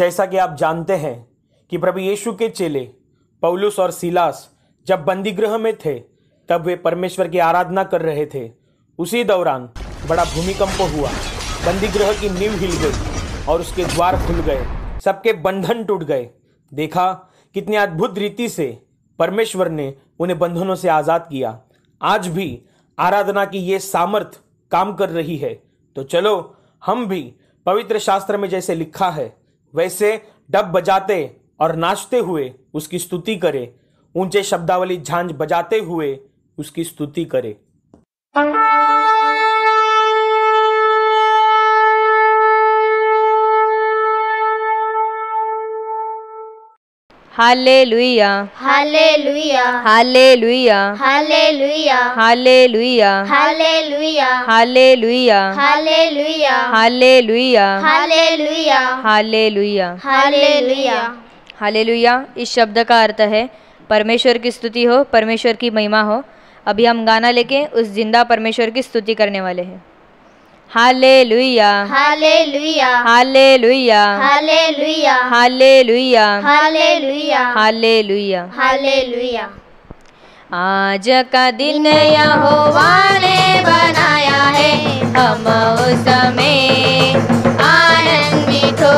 जैसा कि आप जानते हैं कि प्रभु यीशु के चेले, पौलुस और सिलास, जब बंदीगृह में थे, तब वे परमेश्वर की आराधना कर रहे थे। उसी दौरान बड़ा भूमिकंप हुआ। बंदीगृह की नींव हिल गई और उसके द्वार खुल गए। सबके बंधन टूट गए। देखा कितनी अद्भुत रीति से परमेश्वर ने उन्हें बंधनों से आज़ाद किया। आज भी आराधना की ये सामर्थ काम कर रही है। तो चलो, हम भी पवित्र शास्त्र में जैसे लिखा है वैसे डब बजाते और नाचते हुए उसकी स्तुति करे, ऊँचे शब्दावली झांझ बजाते हुए उसकी स्तुति करें। Hallelujah hallelujah hallelujah hallelujah hallelujah hallelujah hallelujah hallelujah hallelujah hallelujah hallelujah hallelujah hallelujah इस शब्द का अर्थ है परमेश्वर की स्तुति हो परमेश्वर की महिमा हो अभी हम गाना लेके उस ज़िंदा परमेश्वर की स्तुति करने वाले हैं hallelujah hallelujah hallelujah hallelujah hallelujah hallelujah hallelujah hallelujah आज का दिन यहोवा ने बनाया है हम उसमें आनंदित हो।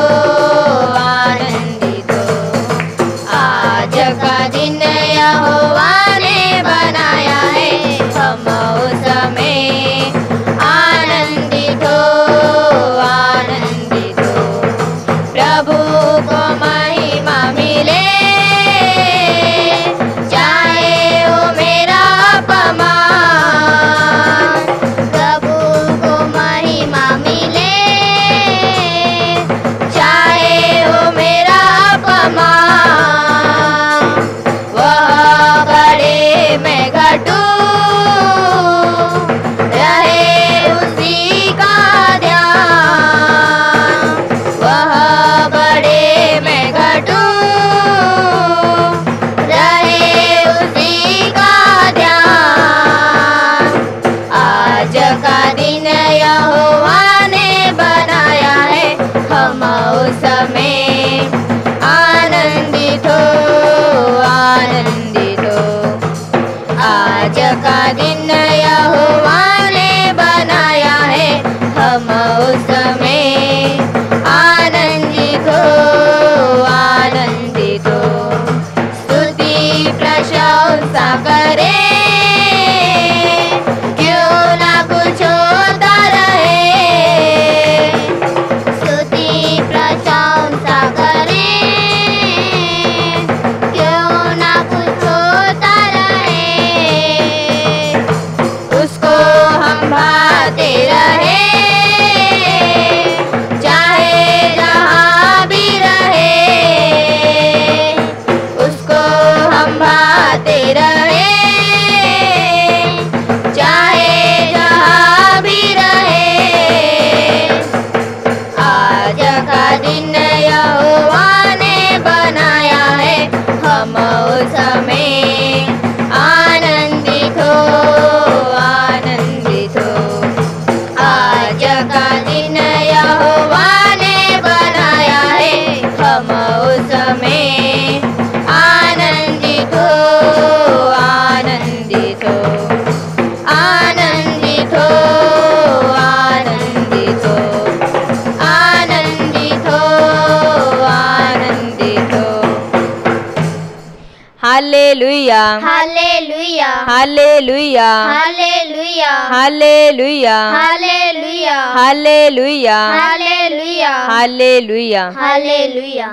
Hallelujah hallelujah hallelujah hallelujah hallelujah hallelujah hallelujah hallelujah hallelujah hallelujah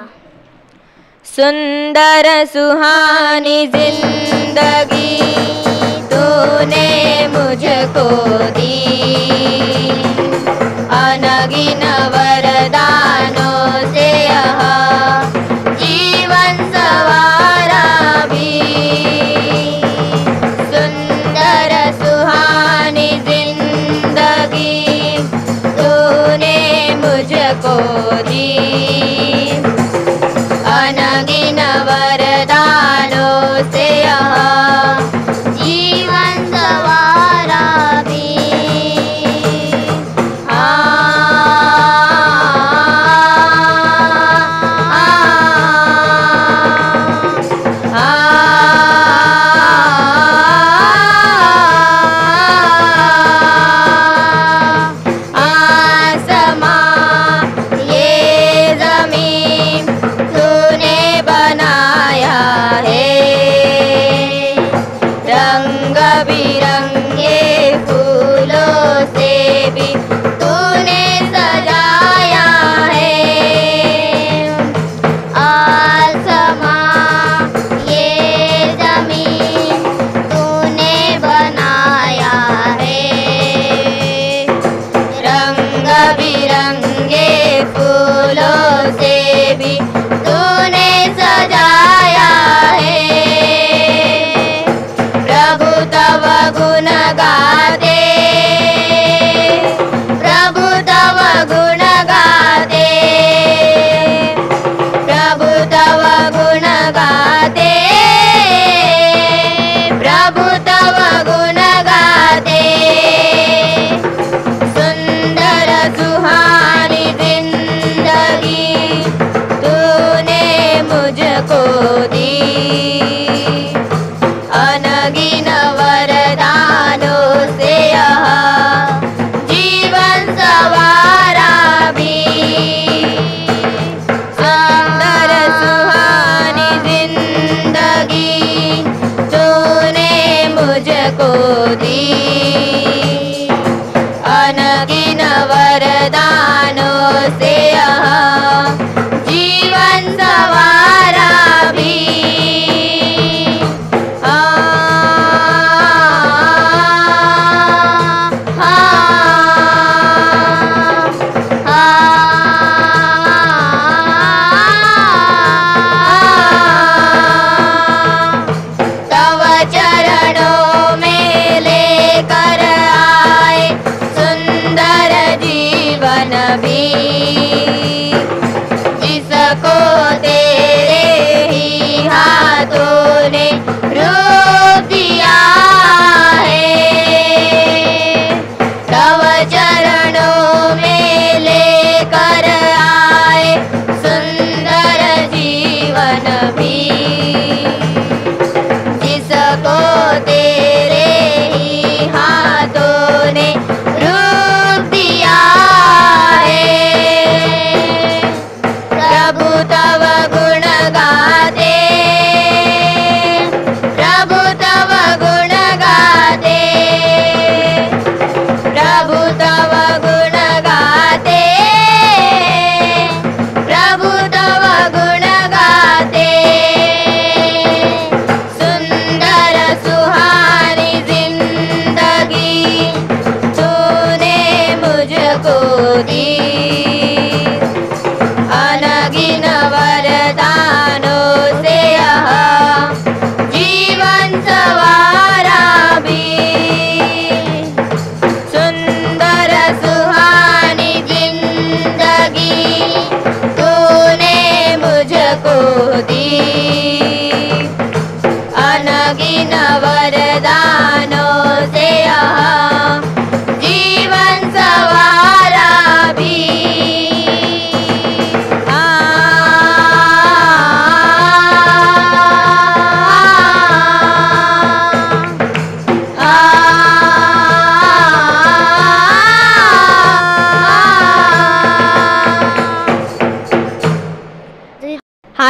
सुंदर सुहानी ज़िंदगी तूने मुझको दी अनगिन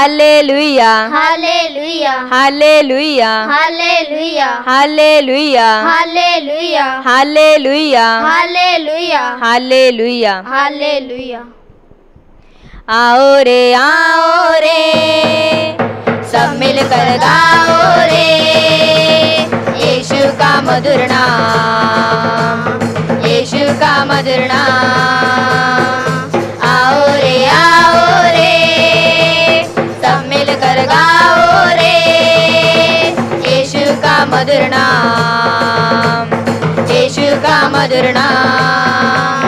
hallelujah hallelujah hallelujah hallelujah hallelujah hallelujah hallelujah hallelujah hallelujah hallelujah आओ रे आओ रे सब मिलकर गाओ रे यीशु का मधुर नाम यीशु का मधुर नाम मिलकर गाओ रे यीशु का मधुर नाम यीशु का मधुर नाम।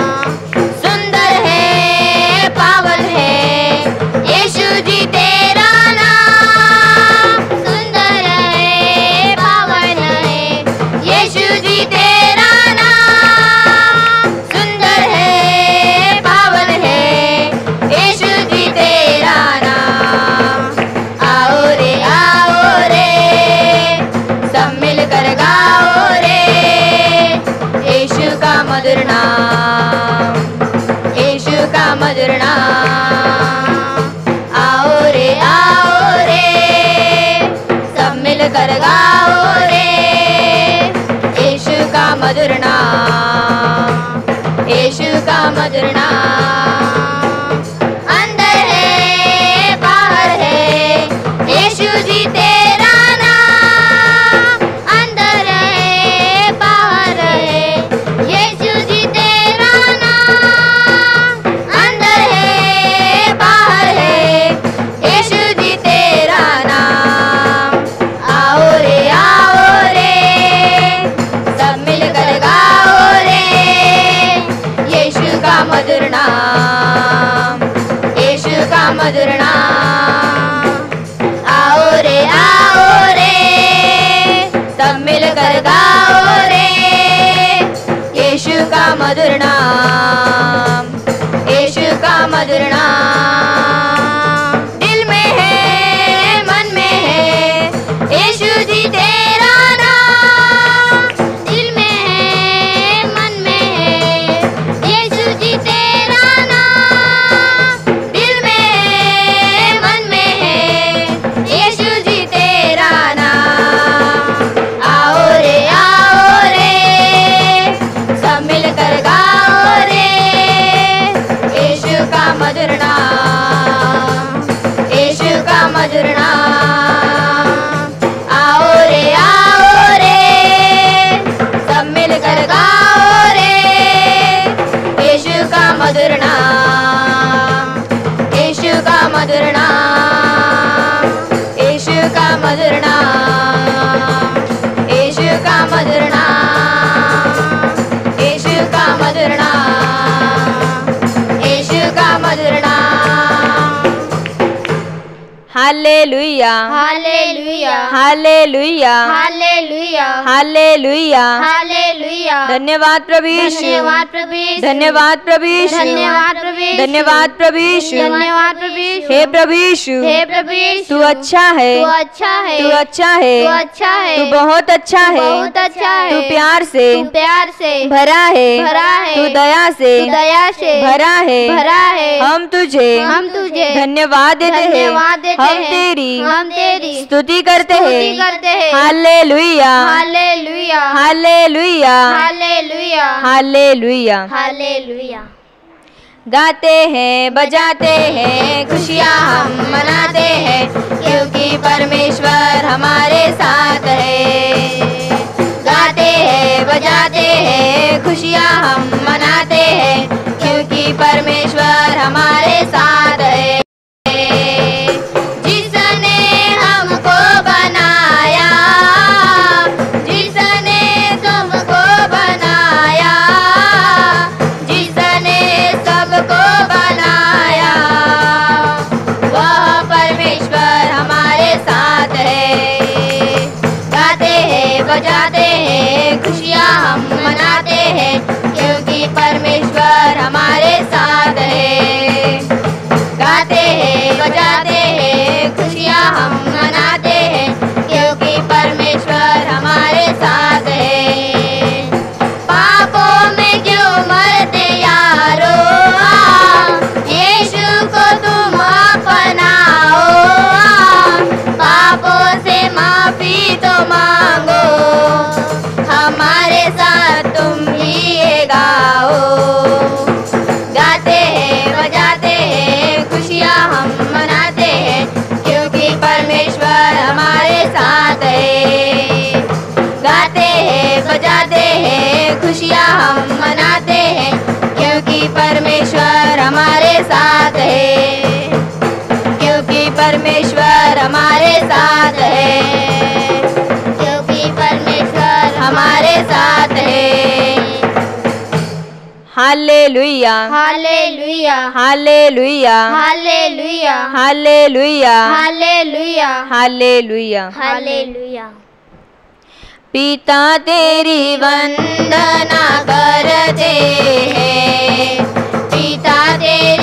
हालेलुया। हालेलुया। हालेलुया। हालेलुया। धन्यवाद प्रभु धन्यवाद प्रभु धन्यवाद प्रभु धन्यवाद प्रभु धन्यवाद प्रभु धन्यवाद प्रभु हे प्रभु यीशु। हे प्रभु यीशु। तू अच्छा है। तू अच्छा है। तू अच्छा है। तू अच्छा है। तू बहुत अच्छा है। बहुत अच्छा है। तू प्यार से तू प्यार से भरा है। भरा है। तू दया से तू दया से भरा है। भरा है। हम तुझे हम तुझे धन्यवाद देते हैं। धन्यवाद देते हम तेरी हम तेरी स्तुति करते हैं। करते हैं। Hallelujah. Hallelujah. Hallelujah. Hallelujah. Hallelujah. Hallelujah. गाते हैं बजाते हैं खुशियाँ हम मनाते हैं क्योंकि परमेश्वर हमारे साथ है। गाते हैं बजाते हैं खुशियाँ हम मनाते हैं क्योंकि परमेश्वर हमारे साथ साथ है। क्योंकि परमेश्वर हमारे साथ है। क्योंकि परमेश्वर हमारे साथ है। Hallelujah. Hallelujah. Hallelujah. Hallelujah. Hallelujah. Hallelujah. Hallelujah. Hallelujah. पिता तेरी वंदना करते हैं। पिता तेरी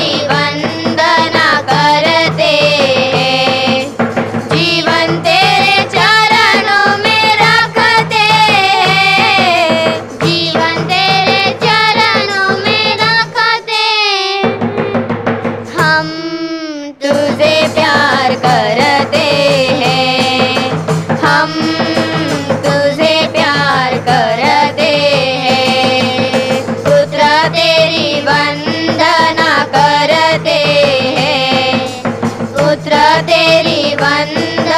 वन्द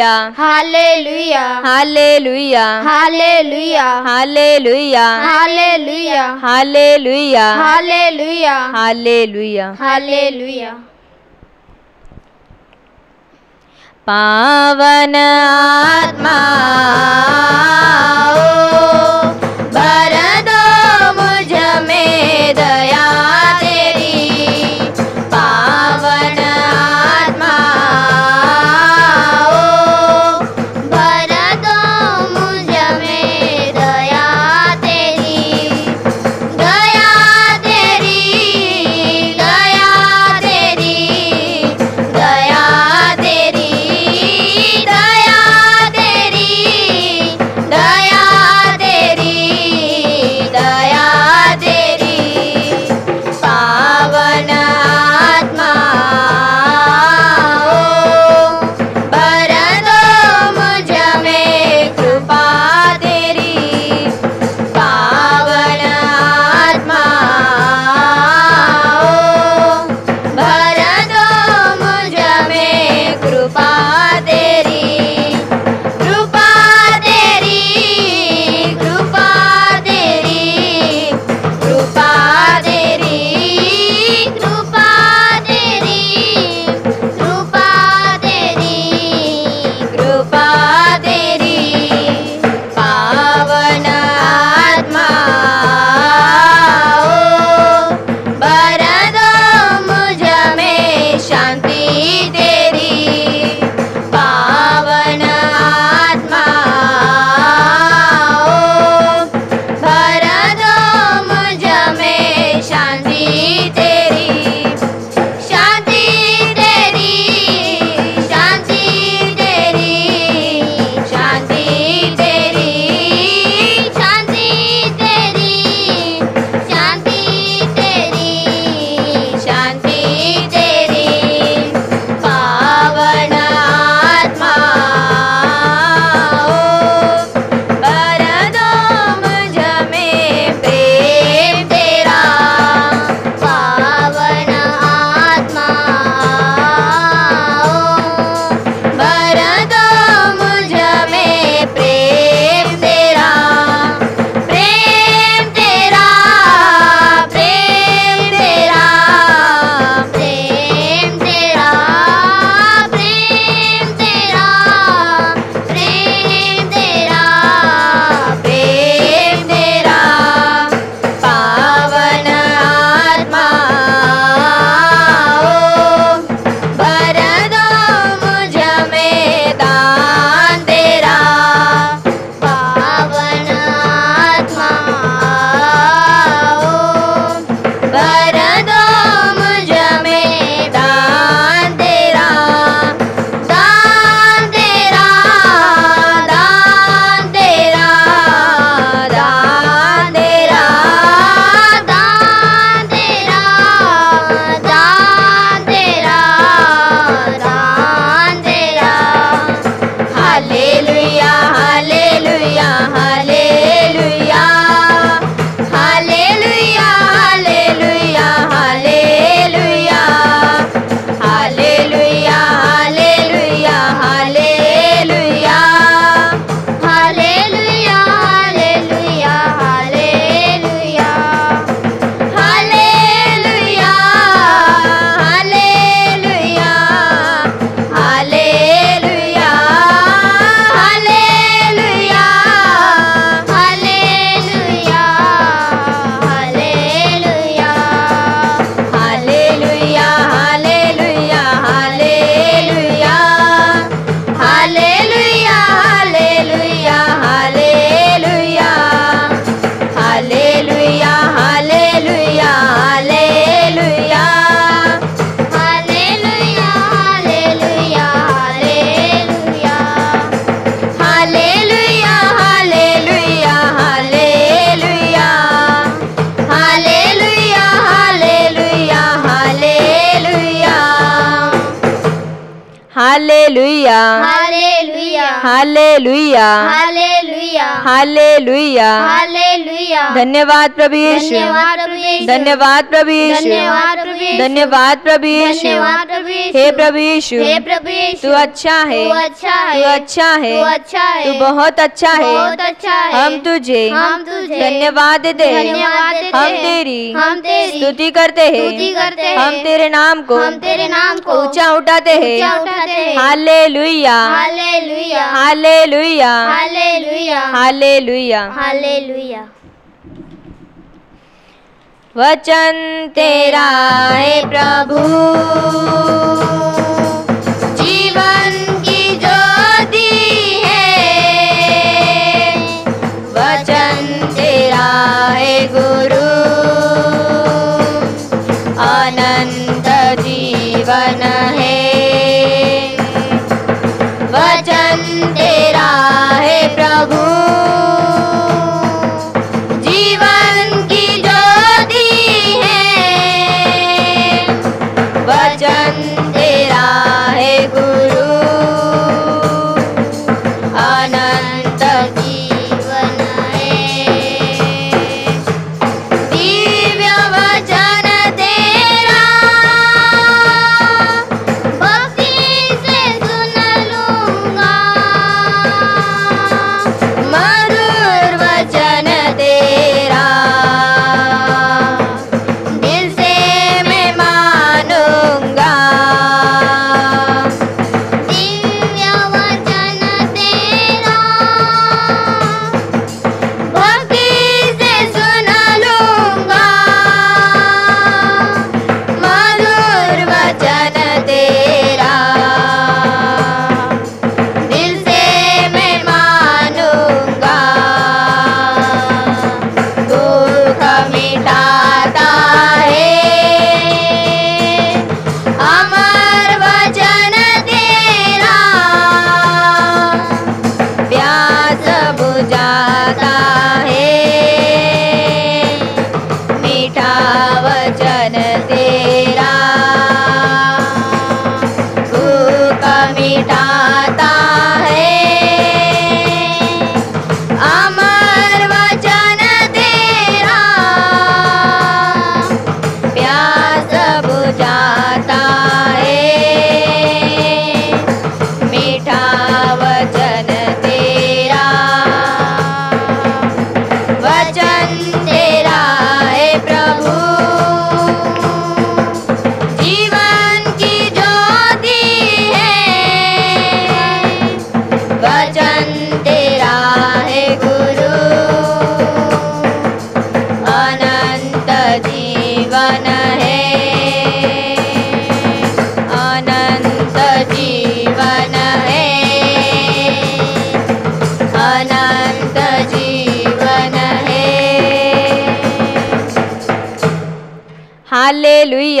Hallelujah. Hallelujah. Hallelujah. Hallelujah. Hallelujah. Hallelujah. Hallelujah. Hallelujah. Hallelujah. Hallelujah. പാവന ആത്മാ हाले लुया हाले लुया धन्यवाद प्रभु यीशु। धन्यवाद प्रभु यीशु। धन्यवाद प्रभु यीशु। हे प्रभु यीशु। अच्छा अच्छा तू अच्छा है। तू अच्छा है। तू बहुत अच्छा है। अच्छा हम तुझे धन्यवाद दे हम तेरी स्तुति करते हैं। हम तेरे नाम को ऊँचा उठाते हैं। हाले लुया वचन तेरा है प्रभु।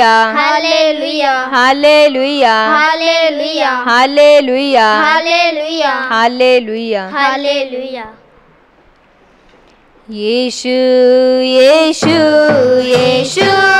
Hallelujah. Hallelujah. Hallelujah. Hallelujah. Hallelujah. Hallelujah. Hallelujah. Hallelujah. Yeshu, Yeshu, Yeshu.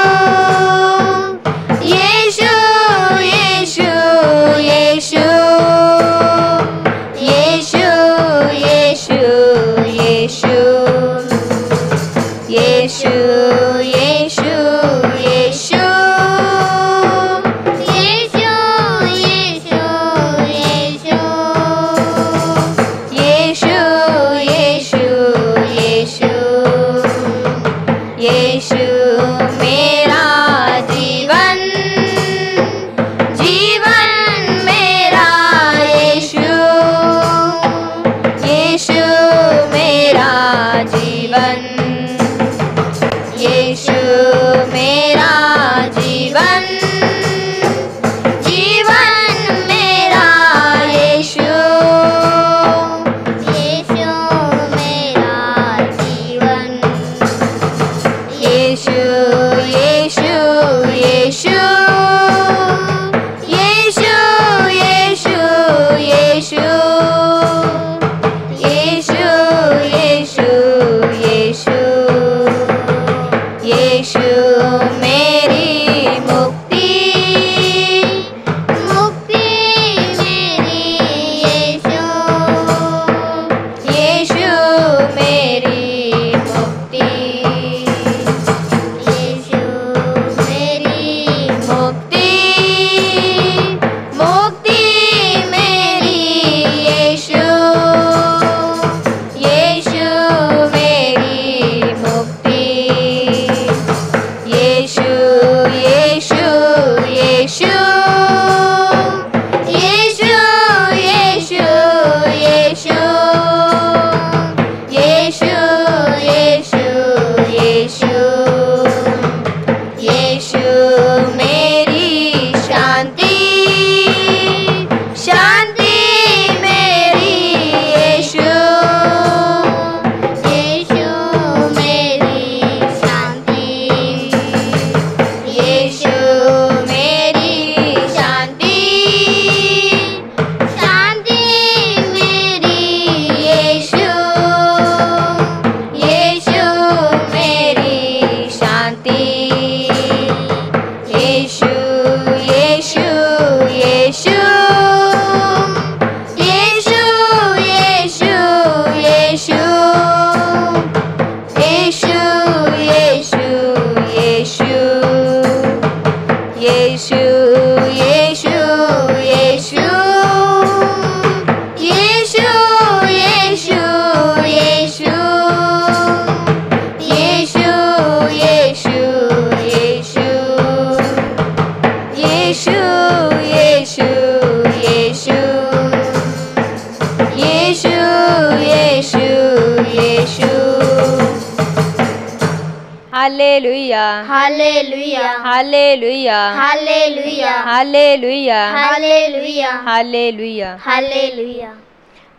Hallelujah. Hallelujah. Hallelujah. Hallelujah. Hallelujah. Hallelujah. Hallelujah.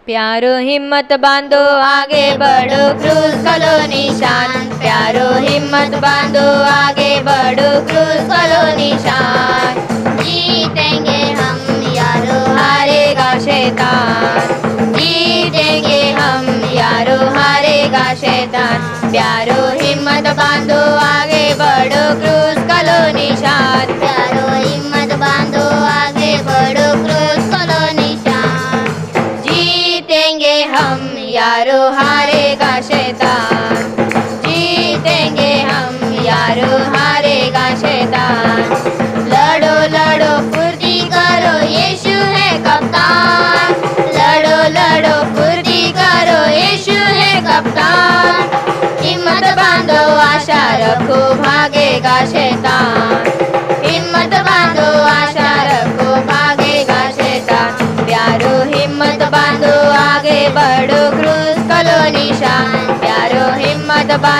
प्यारो हिम्मत बांधो आगे बढ़ो क्रूज करो निशान प्यारो हिम्मत बांधो आगे बढ़ो क्रूज करो निशान जीतेंगे हम यारो हारेगा शैतान जीतेंगे हम यारो हारेगा शैतान प्यारो हिम्मत बांधो बड़ो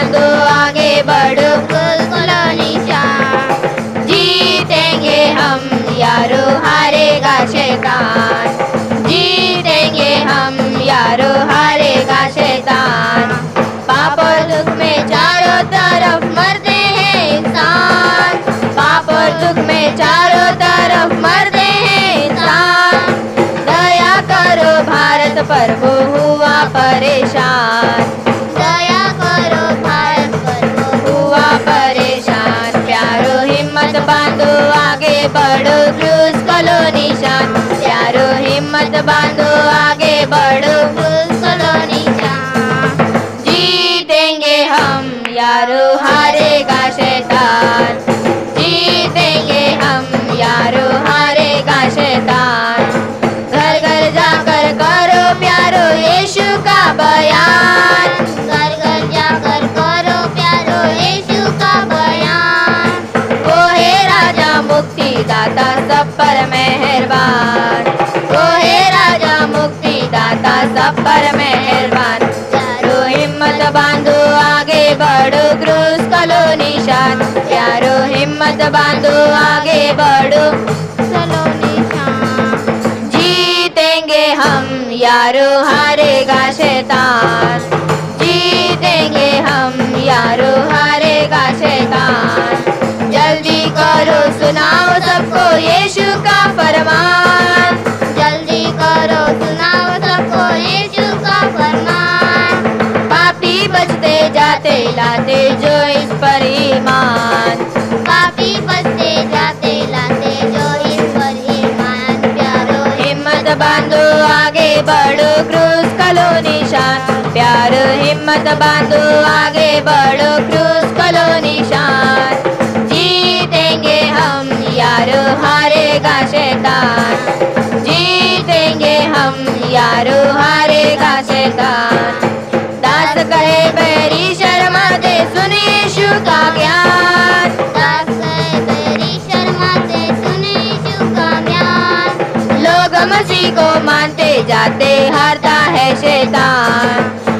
बांधो आगे बढ़ो कलो निशान। जीतेंगे हम यारो, हारेगा शैतान। जीतेंगे हम यारो, हारेगा शैतान। पाप और दुख में चारों तरफ़ मरते हैं इंसान। पाप और दुख में चारों तरफ़ मरते हैं इंसान। दया करो भारत पर वो Bando. बढ़ो चलो निशान जीतेंगे हम यारो हारेगा शैतान। जीतेंगे हम यारो हारेगा शैतान। हिम्मत बांधो आगे बढ़ो क्रूज कलो निशान। जीतेंगे हम यारो हारेगा शैतान। जीतेंगे हम यारो हारेगा शैतान। दास कहे बैरी शर्मा दे सुन यीशु का ज्ञान। दास तेरी शर्मा से सुने यीशु का ज्ञान। लोग मसीह को मानते जाते हारता है शैतान।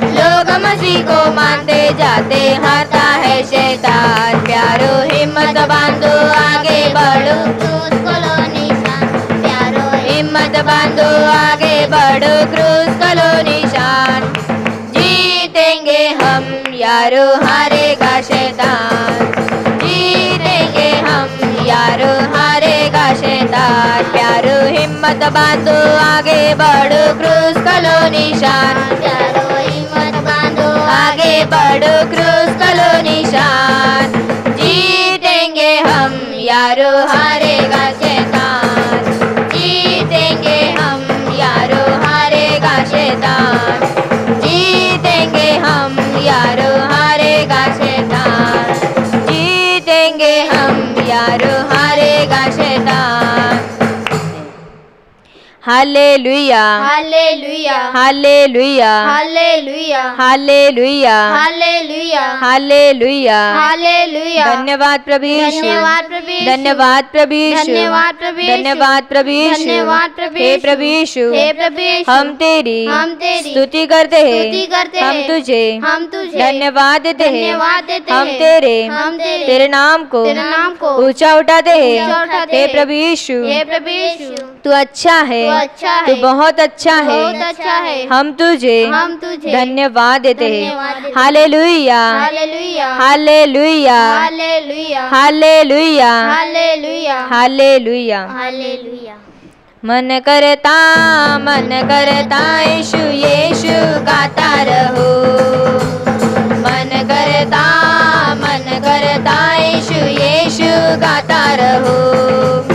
मसीह को मानते जाते हारता है शैतान। प्यारो हिम्मत बांधो आगे बढ़ो। क्रूज कलो निशान प्यारो हिम्मत बांधो आगे बढ़ो क्रूज कलो निशान जीतेंगे हम यारो हारेगा शैतान। जीतेंगे हम यारो हारेगा शैतान। प्यारो हिम्मत बांधो आगे बढ़ो क्रूज कलो निशान प्यारो आगे बढ़ो क्रूस कलो निशान। जीतेंगे हम, यारो हारेगा शैतान। जीतेंगे हम, यारो हारेगा शैतान। जीतेंगे हम, यारो hallelujah hallelujah hallelujah hallelujah hallelujah hallelujah hallelujah hallelujah धन्यवाद प्रभु यीशु। धन्यवाद प्रभु यीशु। धन्यवाद प्रभु यीशु। धन्यवाद प्रभु यीशु। धन्यवाद प्रभु यीशु। धन्यवाद प्रभु हे प्रभु यीशु। हे। हम तेरी हम तेरी स्तुति करते हैं। स्तुति करते हम तुझे हम तुझे धन्यवाद देते हैं। धन्यवाद देते हम तेरे हम तेरे तेरे नाम को तेरे नाम को ऊँचा उठाते ऊँचा हैं हे। हे प्रभु यीशु। तू अच्छा है। अच्छा है। तू बहुत अच्छा है। अच्छा है। हम तुझे हम तुझे धन्यवाद देते हैं। हाले लुया हाले लुया हाले लुया हाले लुया मन करता मन करता यीशु यीशु गाता रहो। मन करता मन करता यीशु यीशु गाता रहो।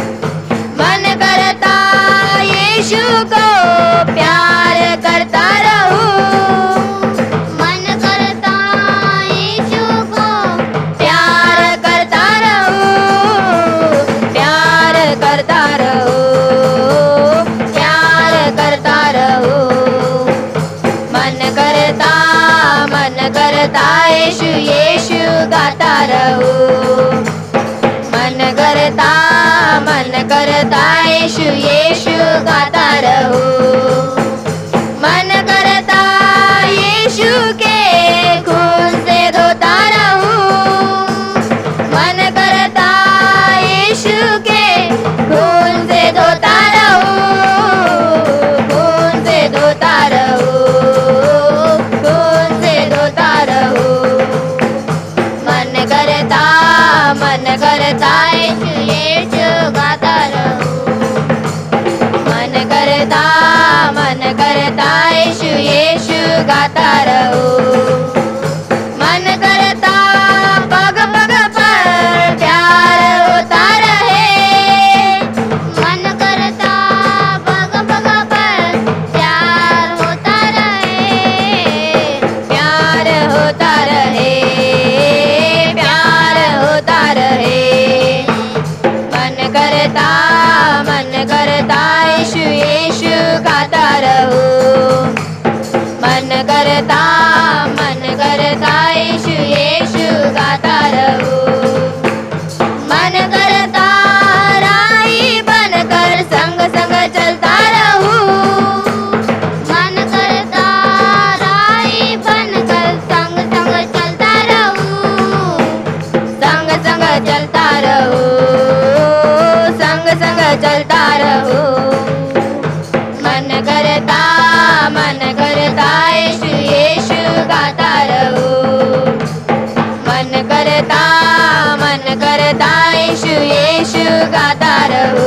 यीशु को प्यार करता रहो। मन करता यीशु को प्यार करता रहो। प्यार करता रहो। प्यार करता रहो। मन करता मन करता, यीशु यीशु गाता रहो। येषु गाता रहु करता मन करता यीशु यीशु गाता रहो।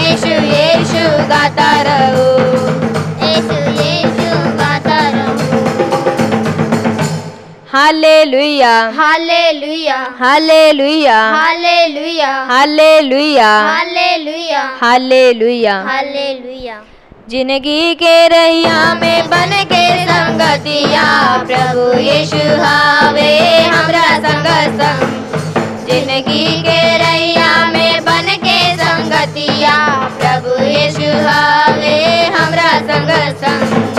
यीशु यीशु गाता रहो। यीशु यीशु गाता रहूँ। Hallelujah. Hallelujah. Hallelujah. Hallelujah. Hallelujah. Hallelujah. Hallelujah. Hallelujah. ज़िंदगी के रैया में बन के संगतिया प्रभु यीशु हावे हमरा संग संग। ज़िंदगी के रैया में बन के संगतिया प्रभु यीशु हावे हमरा संग संग।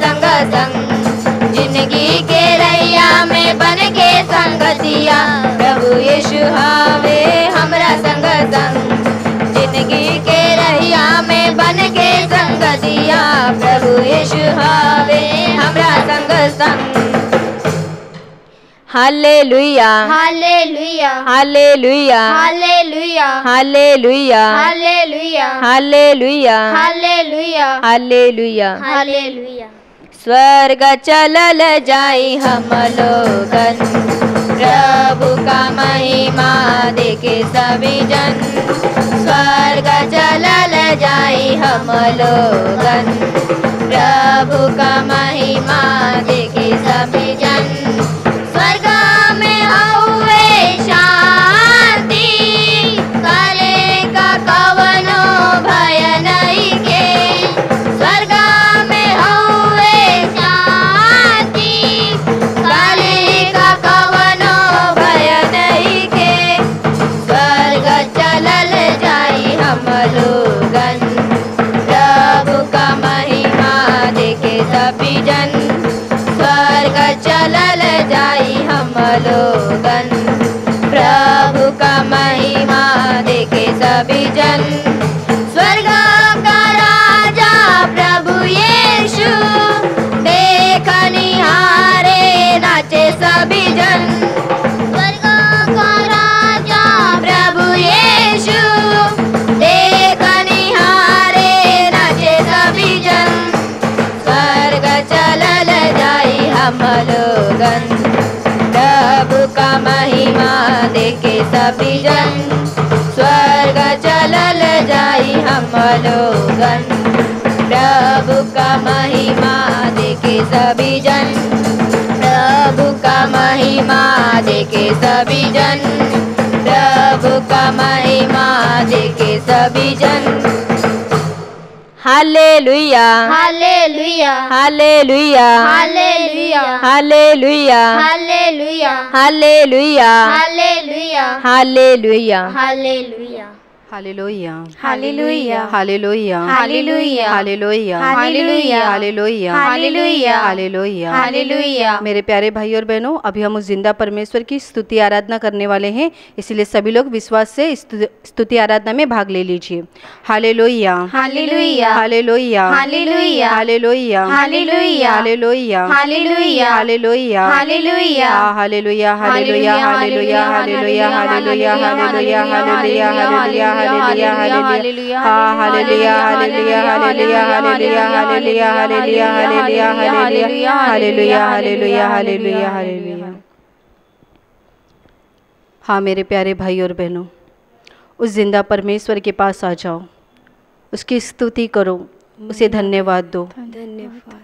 संग संग। ज़िंदगी के रैया में बन के संगतिया। प्रभु यीशु हावे हमरा संग संग। ज़िंदगी के रैया में बन के संगतिया। प्रभु हमरा संग संग। Hallelujah hallelujah hallelujah hallelujah hallelujah hallelujah hallelujah hallelujah hallelujah hallelujah स्वर्ग चलल जाई हम लोगन प्रभु का महिमा देखे सभी जन स्वर्ग चलल जाई हम लोगन प्रभु का महिमा देखे सभी जन लोगन प्रभु का महिमा देखे सभी जन प्रभु का महिमा देखे सभी जन प्रभु का महिमा देखे सभी जन hallelujah hallelujah hallelujah hallelujah hallelujah hallelujah hallelujah hallelujah hallelujah hallelujah hallelujah hallelujah hallelujah hallelujah hallelujah hallelujah hallelujah hallelujah hallelujah hallelujah मेरे प्यारे भाई और बहनों अभी हम उस ज़िंदा परमेश्वर की स्तुति आराधना करने वाले हैं इसलिए सभी लोग विश्वास से स्तुति आराधना में भाग ले लीजिए hallelujah hallelujah hallelujah hallelujah hallelujah hallelujah hallelujah hallelujah hallelujah hallelujah हाँ, hallelujah hallelujah hallelujah hallelujah hallelujah hallelujah hallelujah hallelujah hallelujah hallelujah हाँ, hallelujah hallelujah hallelujah hallelujah hallelujah hallelujah hallelujah hallelujah hallelujah hallelujah hallelujah hallelujah हाँ मेरे प्यारे भाई और बहनों उस ज़िंदा परमेश्वर के पास आ जाओ उसकी स्तुति करो उसे धन्यवाद दो धन्यवाद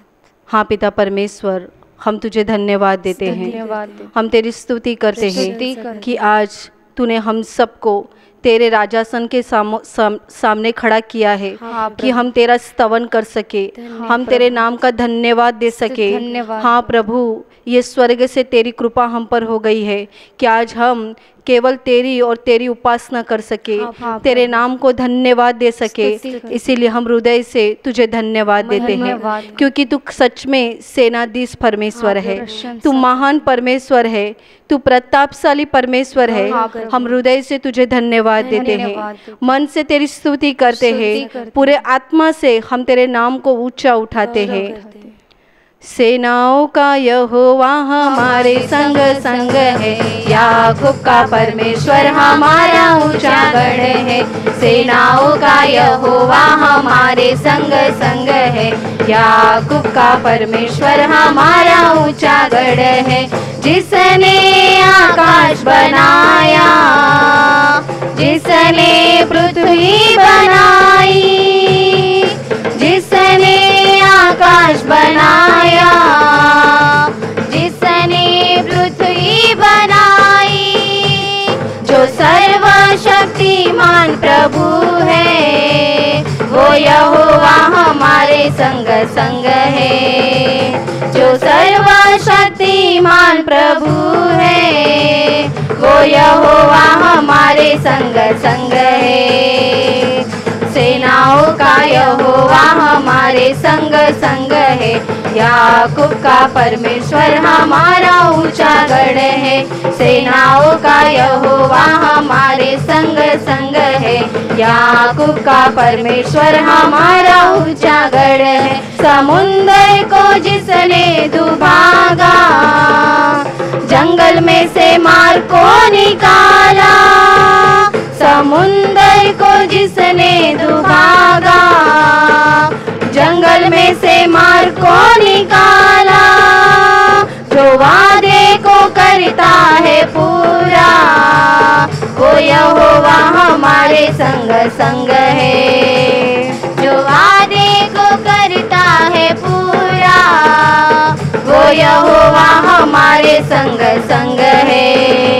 हाँ पिता परमेश्वर हम तुझे धन्यवाद देते हैं हम तेरी स्तुति करते हैं कि आज तूने हम सबको तेरे राजासन के साम, साम, सामने खड़ा किया है हाँ, कि हम तेरा स्तवन कर सके हम तेरे नाम का धन्यवाद दे सके। हाँ प्रभु ये स्वर्ग से तेरी कृपा हम पर हो गई है कि आज हम केवल तेरी और तेरी उपासना कर सके। हाँ, तेरे नाम को धन्यवाद दे सके। इसीलिए हम हृदय से तुझे धन्यवाद देते हैं। क्योंकि तू सच में सेनाधीश परमेश्वर है। तू महान परमेश्वर है। तू प्रतापशाली परमेश्वर है। हाँ, हम हृदय से तुझे धन्यवाद देते हैं। मन से तेरी स्तुति करते हैं। पूरे आत्मा से हम तेरे नाम को ऊँचा उठाते हैं। सेनाओं का यहोवा हमारे संग संग है। याकूब का परमेश्वर हमारा ऊँचा गढ़ है। सेनाओं का यहोवा हमारे संग संग है। याकूब का परमेश्वर हमारा ऊँचा गढ़ है। जिसने आकाश बनाया, जिसने पृथ्वी बनाई, जिसने आकाश बनाया प्रभु है। वो यहोवा हमारे संग संग है। जो सर्वशक्तिमान प्रभु है। वो यहोवा हमारे संग संग है। सेनाओं का यहोवा हमारे संग संग है। याकूब का परमेश्वर हमारा ऊँचा गढ़ है। सेनाओं का यहोवा हमारे संग संग है। याकूब का परमेश्वर हमारा ऊँचा गढ़ है। समुंदर को जिसने दुभागा, जंगल में से मार को निकाला। समुंदर को जिसने दुभागा जंगल में से मार को निकाला। जो वादे को करता है पूरा, वो यहोवा हमारे संग संग है। जो वादे को करता है पूरा, वो यहोवा हमारे संग संग है।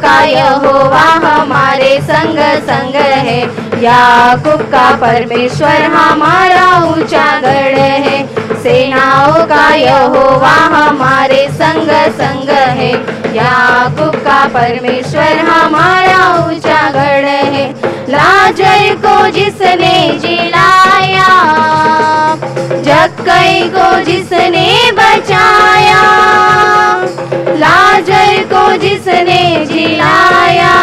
का यहोवा हमारे संग संग है। याकूब का परमेश्वर हमारा ऊँचा गढ़ है। सेनाओं का यहोवा हमारे संग संग है। याकूब का परमेश्वर हमारा ऊँचा गढ़ है। लाजर को जिसने जिलाया, जक्कई को जिसने बचाया लाजर को जिसने जिलाया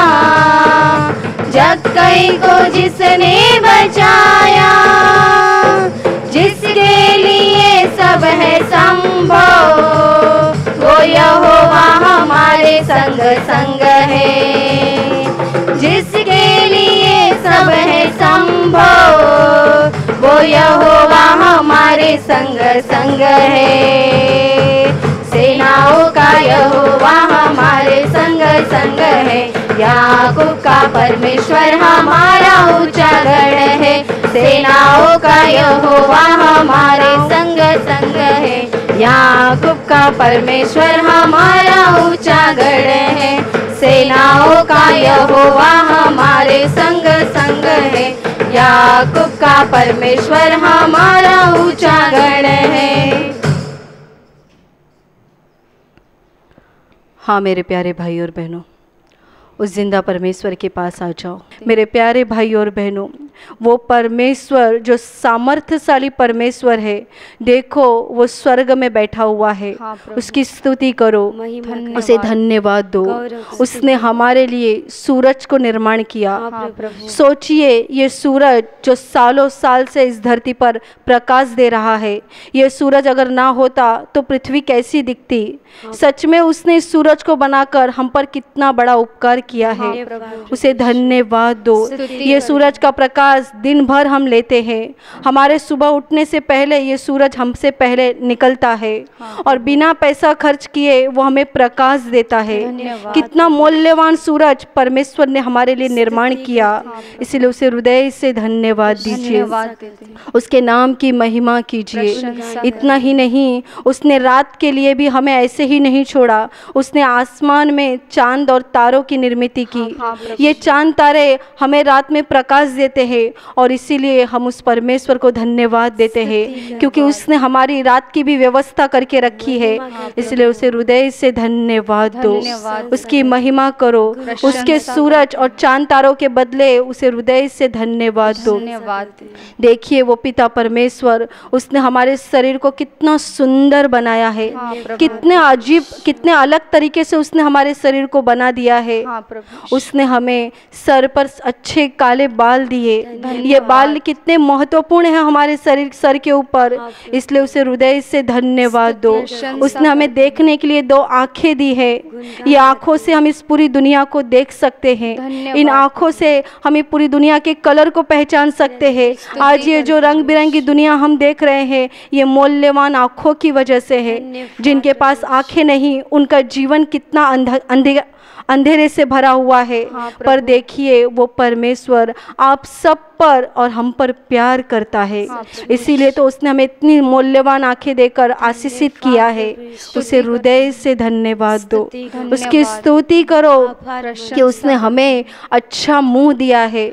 जक्कई को जिसने बचाया। जिसके लिए सब है संभव, वो यहोवा हमारे संग संग है। जिसके लिए सब है संभव, वो यहोवा हमारे संग संग है। सेनाओं का यहोवा हमारे संग संग है। याकूब का परमेश्वर हमारा ऊँचा गढ़ है। सेनाओं का यहोवा हमारे संग संग है। याकूब का परमेश्वर हमारा ऊँचा गढ़ है। सेनाओं का यहोवा हमारे संग संग है। याकूब का परमेश्वर हमारा ऊँचा गढ़ है। हाँ मेरे प्यारे भाई और बहनों उस ज़िंदा परमेश्वर के पास आ जाओ। मेरे प्यारे भाई और बहनों वो परमेश्वर जो सामर्थ्यशाली परमेश्वर है देखो वो स्वर्ग में बैठा हुआ है। हाँ, उसकी स्तुति करो। महिमा उसे धन्यवाद दो। उसने हमारे लिए सूरज को निर्माण किया। हाँ सोचिए ये सूरज जो सालों साल से इस धरती पर प्रकाश दे रहा है ये सूरज अगर ना होता तो पृथ्वी कैसी दिखती? हाँ। सच में उसने इस सूरज को बनाकर हम पर कितना बड़ा उपकार किया है। हाँ। उसे धन्यवाद दो। ये सूरज का प्रकाश दिन भर हम लेते हैं। हमारे सुबह उठने से पहले ये सूरज हमसे पहले निकलता है और बिना पैसा खर्च किए वो हमें प्रकाश देता है। कितना मूल्यवान सूरज परमेश्वर ने हमारे लिए निर्माण किया। इसलिए उसे हृदय से धन्यवाद दीजिए। हैं। उसके नाम की महिमा कीजिए। इतना ही नहीं उसने रात के लिए भी हमें ऐसे ही नहीं छोड़ा। उसने आसमान में चाँद और तारों की निर्मित की। हाँ, प्रभु। ये चाँद तारे हमें रात में प्रकाश देते हैं और इसीलिए हम उस परमेश्वर को धन्यवाद देते हैं क्योंकि उसने हमारी रात की भी व्यवस्था करके रखी है। इसलिए उसे हृदय से धन्यवाद दो। उसकी महिमा करो। उसके सूरज और चाँद तारों के बदले उसे हृदय से धन्यवाद दो। हैं। देखिए वो पिता परमेश्वर उसने हमारे शरीर को कितना सुंदर बनाया है। हाँ, कितने अजीब कितने अलग तरीके से उसने हमारे शरीर को बना दिया है। हाँ उसने हमें सर पर अच्छे काले बाल दिए। ये बाल कितने महत्वपूर्ण है हमारे शरीर सर के ऊपर। इसलिए उसे हृदय से धन्यवाद दो। उसने हमें देखने के लिए दो आँखें दी है। ये आँखों से हम इस पूरी दुनिया को देख सकते हैं। इन आँखों से हम पूरी दुनिया के कलर को पहचान सकते हैं। आज ये जो रंग बिरंगी दुनिया हम देख रहे हैं ये मूल्यवान आँखों की वजह से है। जिनके पास आँखें नहीं उनका जीवन कितना अंधा अंधेरे से भरा हुआ है। हाँ, पर देखिए वो परमेश्वर आप सब पर और हम पर प्यार करता है। इसीलिए तो उसने हमें इतनी मूल्यवान आँखें देकर आशीषित किया है। उसे हृदय से धन्यवाद दो। उसकी स्तुति करो कि उसने हमें अच्छा मुँह दिया है।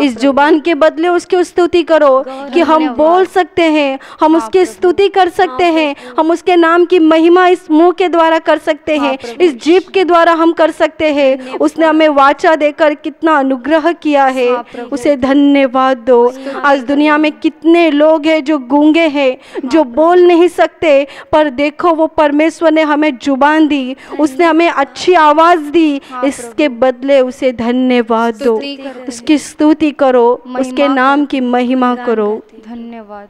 इस ज़ुबान के बदले उसकी स्तुति करो कि हम बोल सकते हैं हम उसकी स्तुति कर सकते हैं हम उसके नाम की महिमा इस मुँह के द्वारा कर सकते हैं इस जीप के द्वारा हम कर सकते हैं। उसने हमें वाचा देकर कितना अनुग्रह किया है। उसे धन्यवाद दो। आज दुनिया में कितने लोग हैं जो गूँगे हैं जो बोल नहीं सकते पर देखो वो परमेश्वर ने हमें ज़ुबान दी उसने हमें अच्छी आवाज़ दी इसके बदले उसे धन्यवाद दो। उसकी स्तुति करो उसके नाम की महिमा करो। धन्यवाद।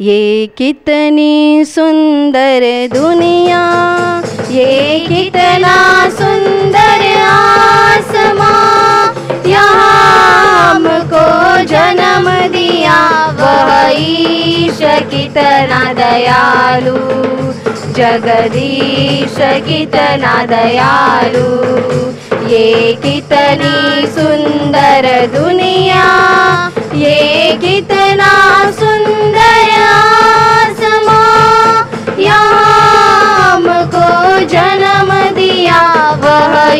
ये कितनी सुंदर दुनिया ये कितना सुंदर आसमां जन्म दिया वह ईश कितना दयालु। जगदीश कितना दयालु। ये कितनी सुंदर दुनिया ये कितना सुंदर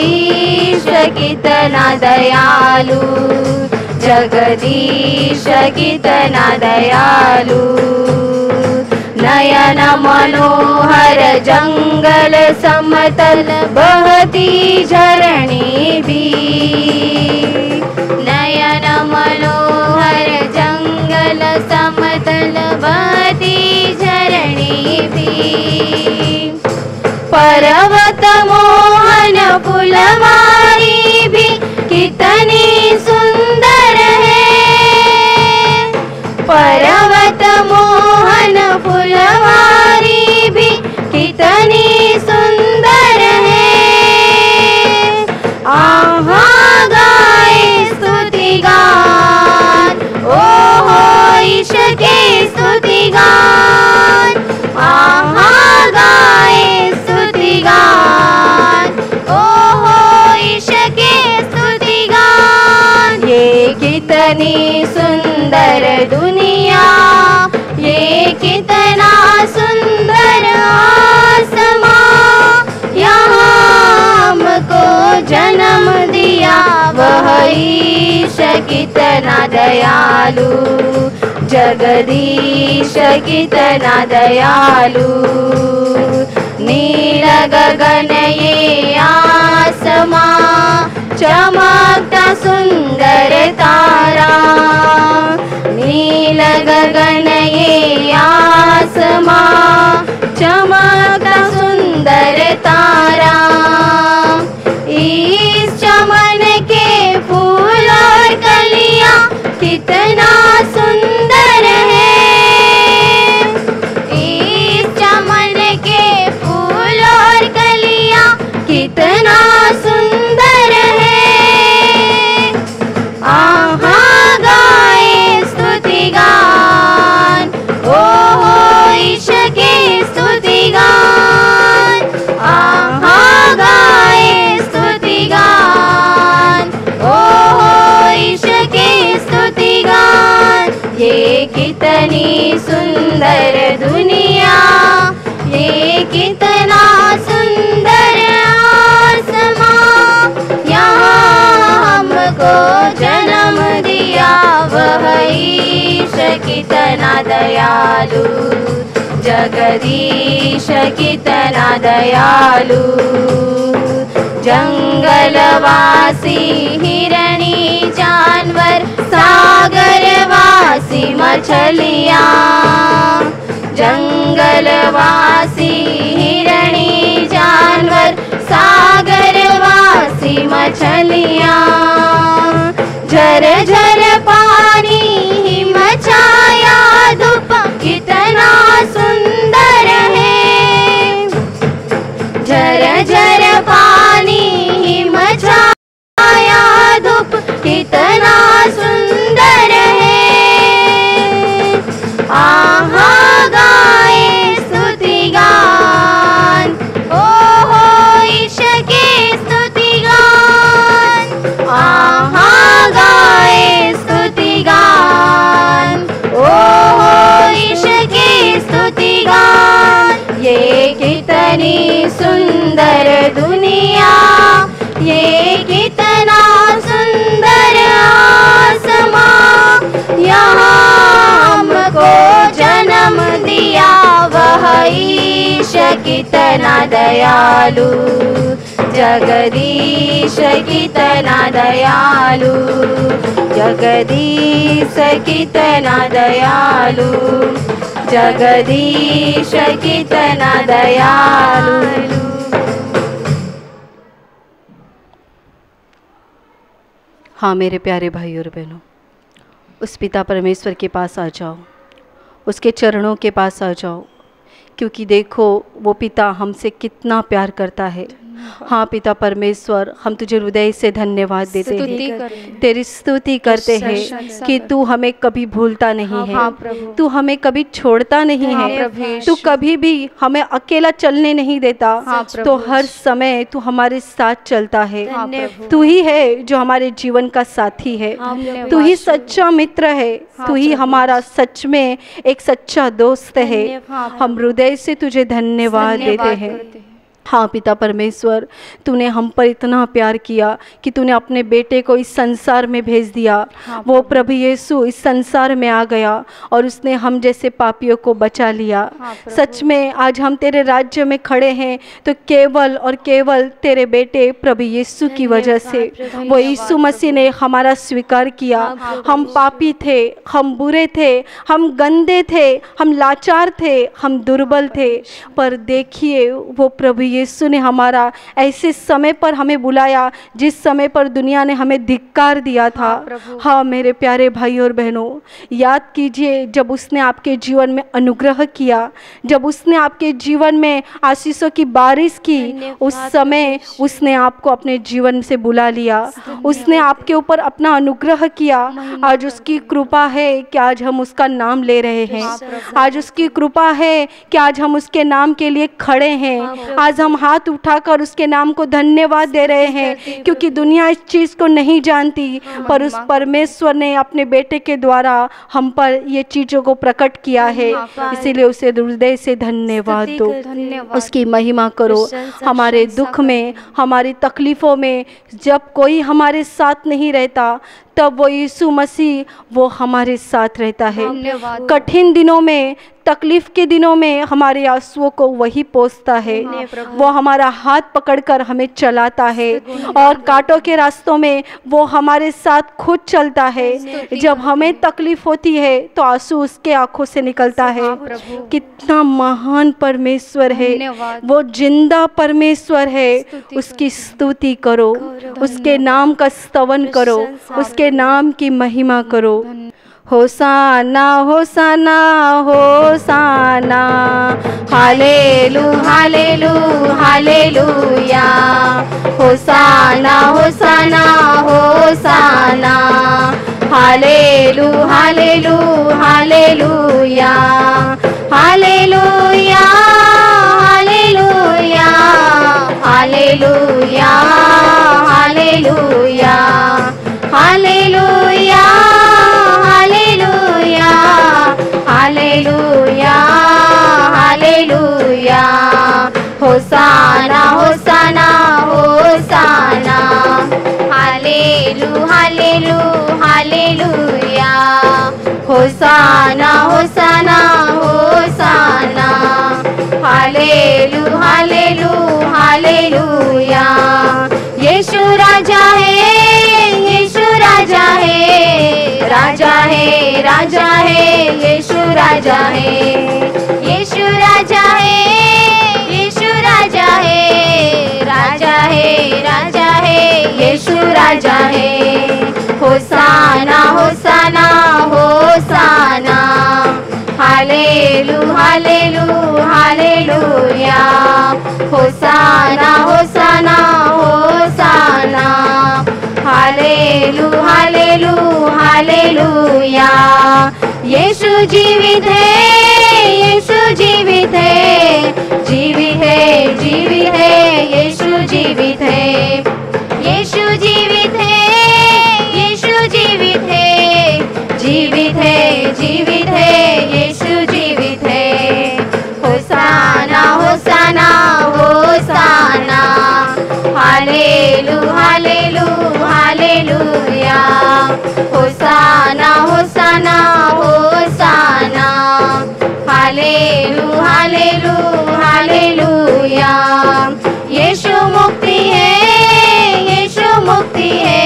ईश कितना दयालु जगदीश कितना दयालु नयन मनोहर जंगल समतल बहती झरणी भी। नयन मनोहर जंगल समतल बहती झरणी भी। पर्वत फुलवारी भी कितनी सुंदर है। पर्वत मोहन फुलवारी भी कितनी सुंदर है। गाए स्तुति गान ओ हो ईश के स्तुति गान कितनी सुंदर दुनिया ये कितना सुंदर आसमां यहाँ हमको जन्म दिया वह ईश कितना दयालु जगदीश कितना दयालु। नील गगन ये आसमां चम सुन्दर तारा नील गगन आसमा चम सुन्दर तारा। इस चमन के फूल और कलिया कितना सुंदर दुनिया। ये कितना सुंदर आसमां। यहाँ हमको जन्म दिया, वह ईश कितना दयालु। जगदीश कितना दयालु। जंगलवासी हिरणी जानवर सागरवासी मछलियाँ। जंगलवासी हिरणी जानवर सागरवासी मछलियाँ। झर झर पानी कितना सुंदर है। आहा गाए स्तुति गान। ओ हो ईश के स्तुति गान। आहा गाए स्तुति गान। ओ हो ईश के स्तुति गान। ये कितनी सुंदर दुनिया। ये कितना वह ईश कितना दयालु जगदीश कितना दयालु जगदीश कितना दयालु जगदीश कितना दयालु हाँ मेरे प्यारे भाई और बहनों, उस पिता परमेश्वर के पास आ जाओ, उसके चरणों के पास आ जाओ क्योंकि देखो वो पिता हमसे कितना प्यार करता है। हाँ पिता परमेश्वर हम तुझे हृदय से धन्यवाद देते हैं। तेरी स्तुति करते हैं कि तू हमें कभी भूलता नहीं हाँ, हाँ, है तू हमें कभी छोड़ता नहीं हाँ, है। तू कभी भी हमें अकेला चलने नहीं देता। तो हर समय तू हमारे साथ चलता है। तू ही है जो हमारे जीवन का साथी है। तू ही सच्चा मित्र है। तू ही हमारा सच में एक सच्चा दोस्त है। हम हृदय से तुझे धन्यवाद देते हैं। हैं। पिता परमेश्वर तूने हम पर इतना प्यार किया कि तूने अपने बेटे को इस संसार में भेज दिया। हाँ, वो प्रभु यीशु इस संसार में आ गया और उसने हम जैसे पापियों को बचा लिया। हाँ, सच में आज हम तेरे राज्य में खड़े हैं तो केवल और केवल तेरे बेटे प्रभु यीशु की वजह से। वो यीशु मसीह ने हमारा स्वीकार किया। हाँ। हम पापी थे हम बुरे थे हम गंदे थे हम लाचार थे हम दुर्बल थे। पर देखिए वो प्रभु यीशु ने हमारा ऐसे समय पर हमें बुलाया जिस समय पर दुनिया ने हमें धिक्कार दिया था। हाँ। हाँ मेरे प्यारे भाई और बहनों याद कीजिए जब उसने आपके जीवन में अनुग्रह किया जब उसने आपके जीवन में आशीषों की बारिश की उस समय उसने आपको अपने जीवन से बुला लिया। उसने आपके ऊपर अपना अनुग्रह किया। आज उसकी कृपा है कि आज हम उसका नाम ले रहे हैं। आज उसकी कृपा है कि आज हम उसके नाम के लिए खड़े हैं। आज हम हाथ उठाकर उसके नाम को धन्यवाद दे रहे हैं क्योंकि दुनिया इस चीज़ को नहीं जानती पर उस परमेश्वर ने अपने बेटे के द्वारा हम पर ये चीज़ों को प्रकट किया है इसीलिए उसे हृदय से धन्यवाद दो। उसकी महिमा करो हमारे दुख में हमारी तकलीफ़ों में जब कोई हमारे साथ नहीं रहता तब वो यीशु मसीह वो हमारे साथ रहता है। कठिन दिनों में तकलीफ़ के दिनों में हमारे आंसुओं को वही पोसता है। वो हमारा हाथ पकड़कर हमें चलाता है और कांटों के रास्तों में वो हमारे साथ खुद चलता है। जब हमें तकलीफ़ होती है तो आँसू उसके आँखों से निकलता है कितना महान परमेश्वर है। वो ज़िंदा परमेश्वर है। उसकी स्तुति करो। करो। उसके नाम का स्तवन करो। उसके नाम की महिमा करो। होसाना होसाना होसाना हालेलू हालेलू hallelujah होसाना होसाना होसाना हालेलू हालेलू hallelujah hallelujah hallelujah hallelujah hallelujah hallelujah hallelujah hosanna hosanna hosanna. हालेलू हालेलू, hallelujah. Hosanna hosanna hosanna. हालेलू हालेलू, hallelujah. यीशु राजा है, यीशु राजा है। राजा है राजा है, यीशु राजा है। यीशु राजा है। है, राजा है, यीशु राजा है। होसाना होसाना होसाना। हालेलू हालेलू, हालेलूया। होसाना होसाना होसाना हालेलू हालेलू, हालेलूया। यीशु जीवित है यीशु जीवित है। जीवित है जीवित है यीशु जीवित है। हालेलू हालेलू, हालेलूया। होसाना होसाना होसाना। हालेलू हालेलू, हालेलूया। यीशु मुक्ति है, यीशु मुक्ति है।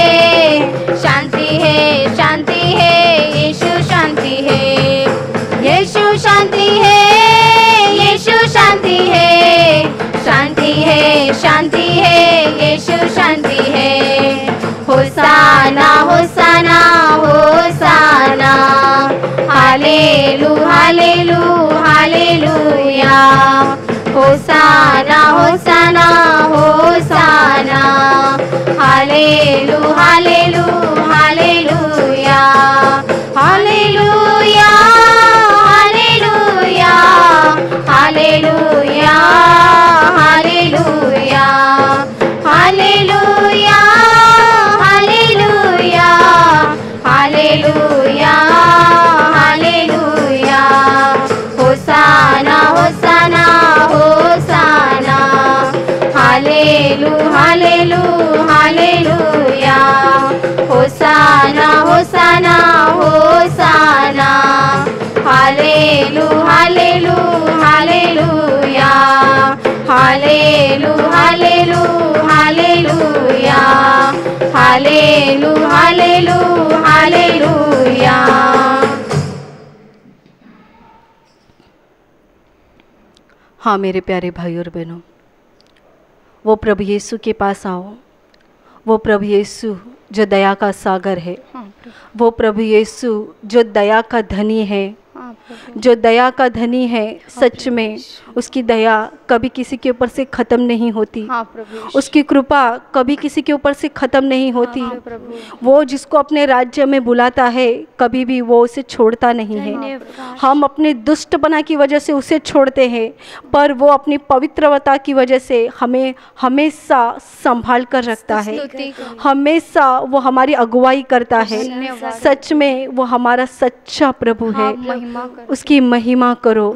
शांति है। Hosanna hosanna hosanna. Hallelu hallelu, hallelujah. Hosanna hosanna hosanna. Hallelu hallelu, hallelujah. Hallelujah hallelujah. Hallelujah hallelujah. Hallelujah hallelujah hallelujah hosanna hosanna hosanna hallelu hallelu hallelujah hosanna hosanna hosanna hallelu hallelujah hallelu hallelu hallelujah hallelu hallelu hallelujah हाँ मेरे प्यारे भाई और बहनों वो प्रभु यीशु के पास आओ। वो प्रभु यीशु जो दया का सागर है। वो प्रभु यीशु जो दया का धनी है। जो दया का धनी है सच में उसकी दया कभी किसी के ऊपर से ख़त्म नहीं होती। हाँ उसकी कृपा कभी किसी के ऊपर से ख़त्म नहीं होती। वो जिसको अपने राज्य में बुलाता है कभी भी वो उसे छोड़ता नहीं है। हम अपने दुष्टपना की वजह से उसे छोड़ते हैं पर वो अपनी पवित्रता की वजह से हमें हमेशा संभाल कर रखता है। हमेशा वो हमारी अगुवाई करता है। सच में वो हमारा सच्चा प्रभु है। उसकी महिमा करो।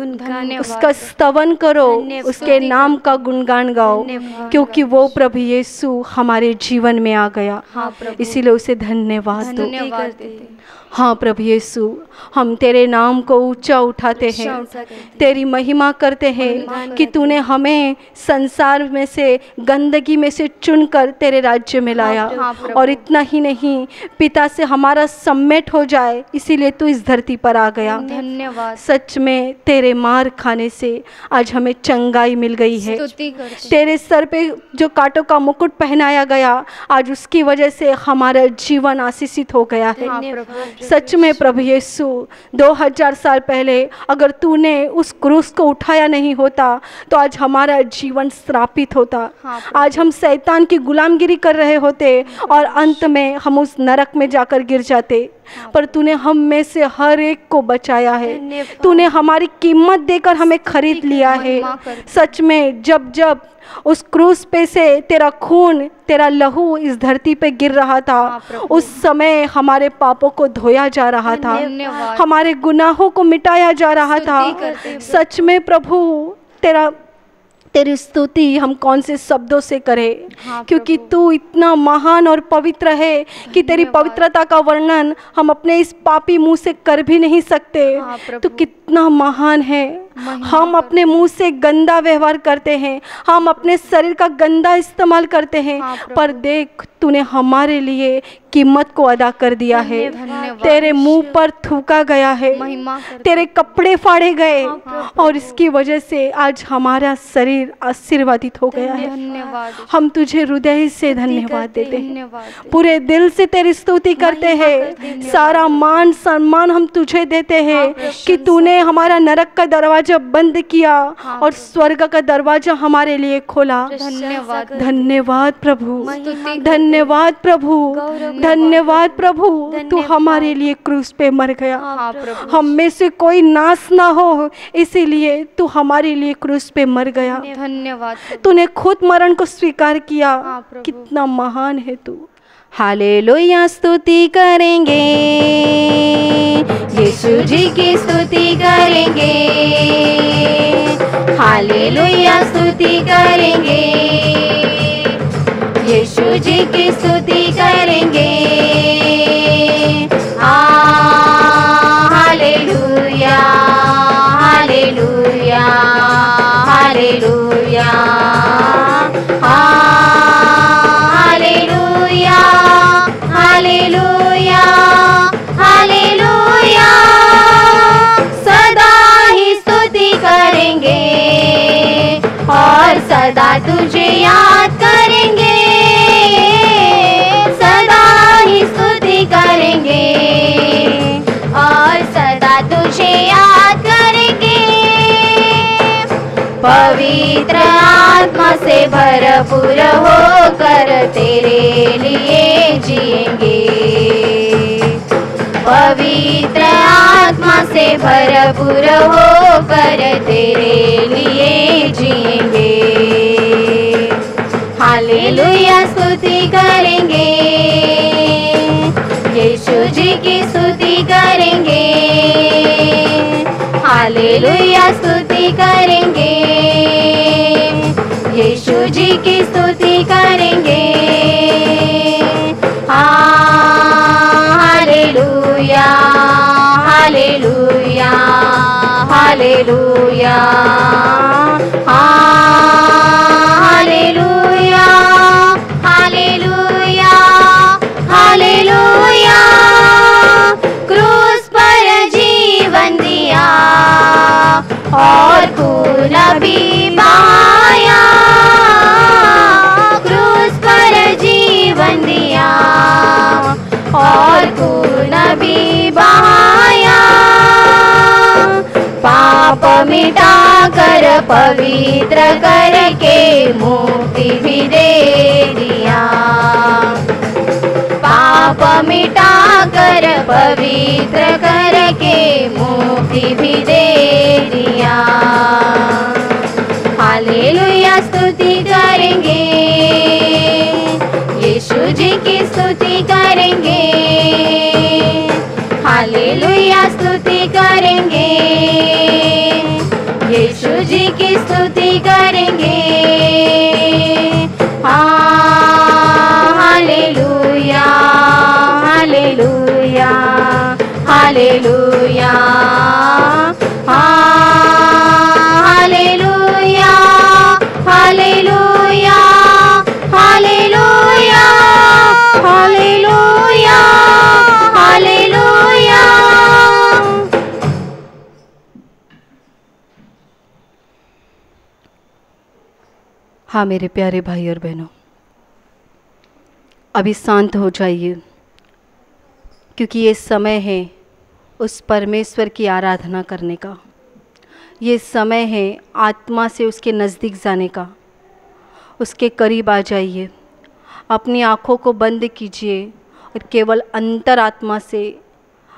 उसका स्तवन करो। उसके नाम का गुणगान गाओ। क्योंकि वो प्रभु यीशु हमारे जीवन में आ गया। हाँ इसीलिए उसे धन्यवाद दो। हाँ प्रभु यीशु हम तेरे नाम को ऊँचा उठाते हैं। तेरी महिमा करते हैं कि तूने हमें संसार में से गंदगी में से चुनकर तेरे राज्य में लाया। हाँ और इतना ही नहीं पिता से हमारा सम्मेट हो जाए इसीलिए तू इस धरती पर आ गया। धन्यवाद। सच में तेरे मार खाने से आज हमें चंगाई मिल गई है। तेरे सर पे जो कांटों का मुकुट पहनाया गया आज उसकी वजह से हमारा जीवन आशीषित हो गया है। हाँ सच में प्रभु यीशु दो हज़ार साल पहले अगर तूने उस क्रूस को उठाया नहीं होता तो आज हमारा जीवन श्रापित होता। हाँ, आज हम शैतान की गुलामगिरी कर रहे होते और अंत में हम उस नरक में जाकर गिर जाते। पर तूने हम में से हर एक को बचाया है। तूने हमारी कीमत देकर हमें खरीद लिया है। सच में जब जब उस क्रूस पे से तेरा खून तेरा लहू इस धरती पे गिर रहा था। हाँ, उस समय हमारे पापों को धोया जा रहा था। हमारे गुनाहों को मिटाया जा रहा था। सच में प्रभु तेरा तेरी स्तुति हम कौन से शब्दों से करें? हाँ, क्योंकि तू इतना महान और पवित्र है कि तेरी पवित्रता का वर्णन हम अपने इस पापी मुँह से कर भी नहीं सकते। हाँ, तू कितना महान है। हम अपने मुँह से गंदा व्यवहार करते हैं। हम अपने शरीर का गंदा इस्तेमाल करते हैं। हाँ, पर देख तूने हमारे लिए कीमत को अदा कर दिया है। तेरे मुँह पर थूका गया है। तेरे कपड़े फाड़े गए। हाँ, और इसकी वजह से आज हमारा शरीर आशीर्वादित हो गया है। हम तुझे हृदय से धन्यवाद देते हैं। पूरे दिल से तेरी स्तुति करते हैं। सारा मान सम्मान हम तुझे देते हैं हाँ, कि तूने हमारा नरक का दरवाज़ा बंद किया हाँ, और स्वर्ग का दरवाज़ा हमारे लिए खोला। धन्यवाद। धन्यवाद प्रभु। धन्यवाद प्रभु। धन्यवाद प्रभु। तू हमारे लिए क्रूस पे मर गया। हाँ हम में से कोई नाश ना हो। इसीलिए तू हमारे लिए क्रूस पे मर गया। धन्यवाद तूने खुद मरण को स्वीकार किया। हाँ, कितना महान है तू। हालेलुया स्तुति करेंगे। यीशु जी की स्तुति करेंगे। हालेलुया स्तुति करेंगे। यीशु जी की स्तुति करेंगे। आ हालेलुया हालेलुया। सदा ही स्तुति करेंगे और सदा तुझे याद करेंगे। पवित्र आत्मा से भरपूर होकर तेरे लिए जिएँगे। पवित्र आत्मा से भरपूर होकर तेरे लिए जिएँगे। हालेलुया, स्तुति करेंगे। यीशु जी की स्तुति करेंगे। हालेलुया, स्तुति करेंगे। की स्तुति करेंगे। Hallelujah hallelujah hallelujah hallelujah hallelujah hallelujah. क्रूस पर जीवन दिया और खून भी बहाया दिया और खून भी बहाया पाप मिटा कर पवित्र करके मुक्ति भी दे दिया। पाप मिटा कर पवित्र करके मुक्ति भी दे दिया। हालेलुया स्तुति करेंगे की स्तुति करेंगे। हालेलुया, स्तुति करेंगे। यीशु जी की स्तुति करेंगे। हालेलुया हालेलुया हालेलुया हाँ हाँ मेरे प्यारे भाई और बहनों, अभी शांत हो जाइए, क्योंकि ये समय है उस परमेश्वर की आराधना करने का। ये समय है आत्मा से उसके नज़दीक जाने का। उसके करीब आ जाइए, अपनी आँखों को बंद कीजिए और केवल अंतर आत्मा से,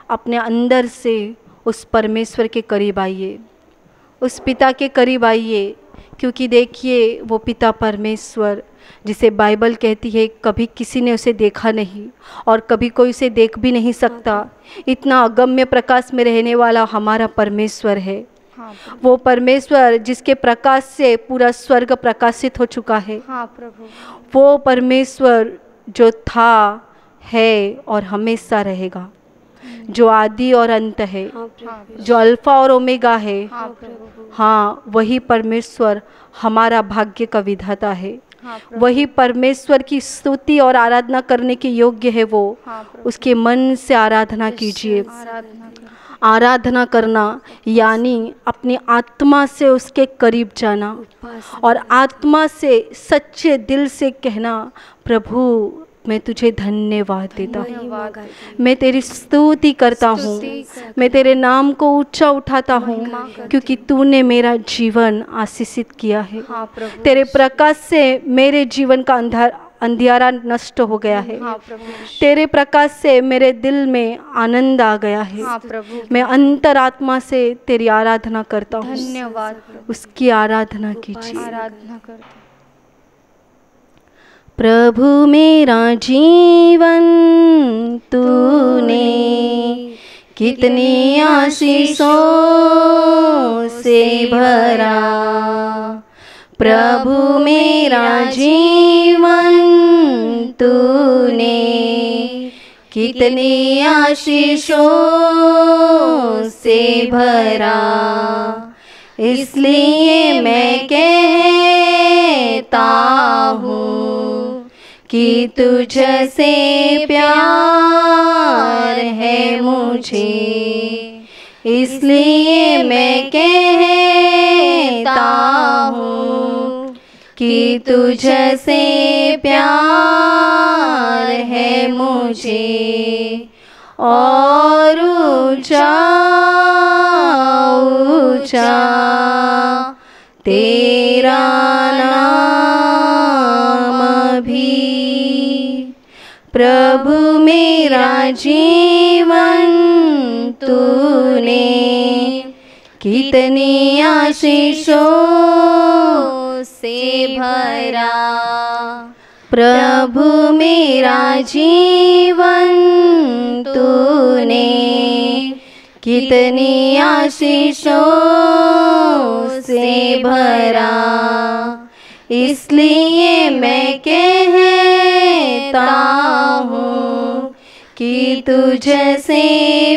अपने अंदर से उस परमेश्वर के करीब आइए। उस पिता के करीब आइए क्योंकि देखिए वो पिता परमेश्वर जिसे बाइबल कहती है कभी किसी ने उसे देखा नहीं और कभी कोई उसे देख भी नहीं सकता। इतना अगम्य प्रकाश में रहने वाला हमारा परमेश्वर है। वो परमेश्वर जिसके प्रकाश से पूरा स्वर्ग प्रकाशित हो चुका है। हाँ प्रभु। वो परमेश्वर जो था है और हमेशा रहेगा। जो आदि और अंत है। जो अल्फ़ा और ओमेगा है। हाँ हाँ वही परमेश्वर हमारा भाग्य का विधाता है। हाँ वही परमेश्वर की स्तुति और आराधना करने के योग्य है वो। हाँ उसके मन से आराधना कीजिए। आराधना करना यानी अपनी आत्मा से उसके करीब जाना। और आत्मा से सच्चे दिल से कहना प्रभु मैं तुझे धन्यवाद देता हूँ। मैं तेरी स्तुति करता हूँ। मैं तेरे नाम को ऊँचा उठाता हूँ क्योंकि तूने मेरा जीवन आशीषित किया है। हाँ तेरे प्रकाश से मेरे जीवन का अंधार अंधियारा नष्ट हो गया है। हाँ तेरे प्रकाश से मेरे दिल में आनंद आ गया है। हाँ मैं अंतरात्मा से तेरी आराधना करता हूँ। धन्यवाद उसकी आराधना कीजिए। आराधना करते प्रभु मेरा जीवन तूने कितनी आशीषों से भरा। प्रभु मेरा जीवन तूने कितनी आशीषों से भरा। इसलिए मैं कहता हूँ कि तुझसे प्यार है मुझे। इसलिए मैं कहता हूँ कि तुझसे प्यार है मुझे। और ऊँचा ऊँचा, तेरा प्रभु मेरा जीवन तूने। कितनी आशीषों से भरा। प्रभु मेरा जीवन तूने। कितनी आशीषों से भरा। इसलिए मैं कहता हूँ कि तुझसे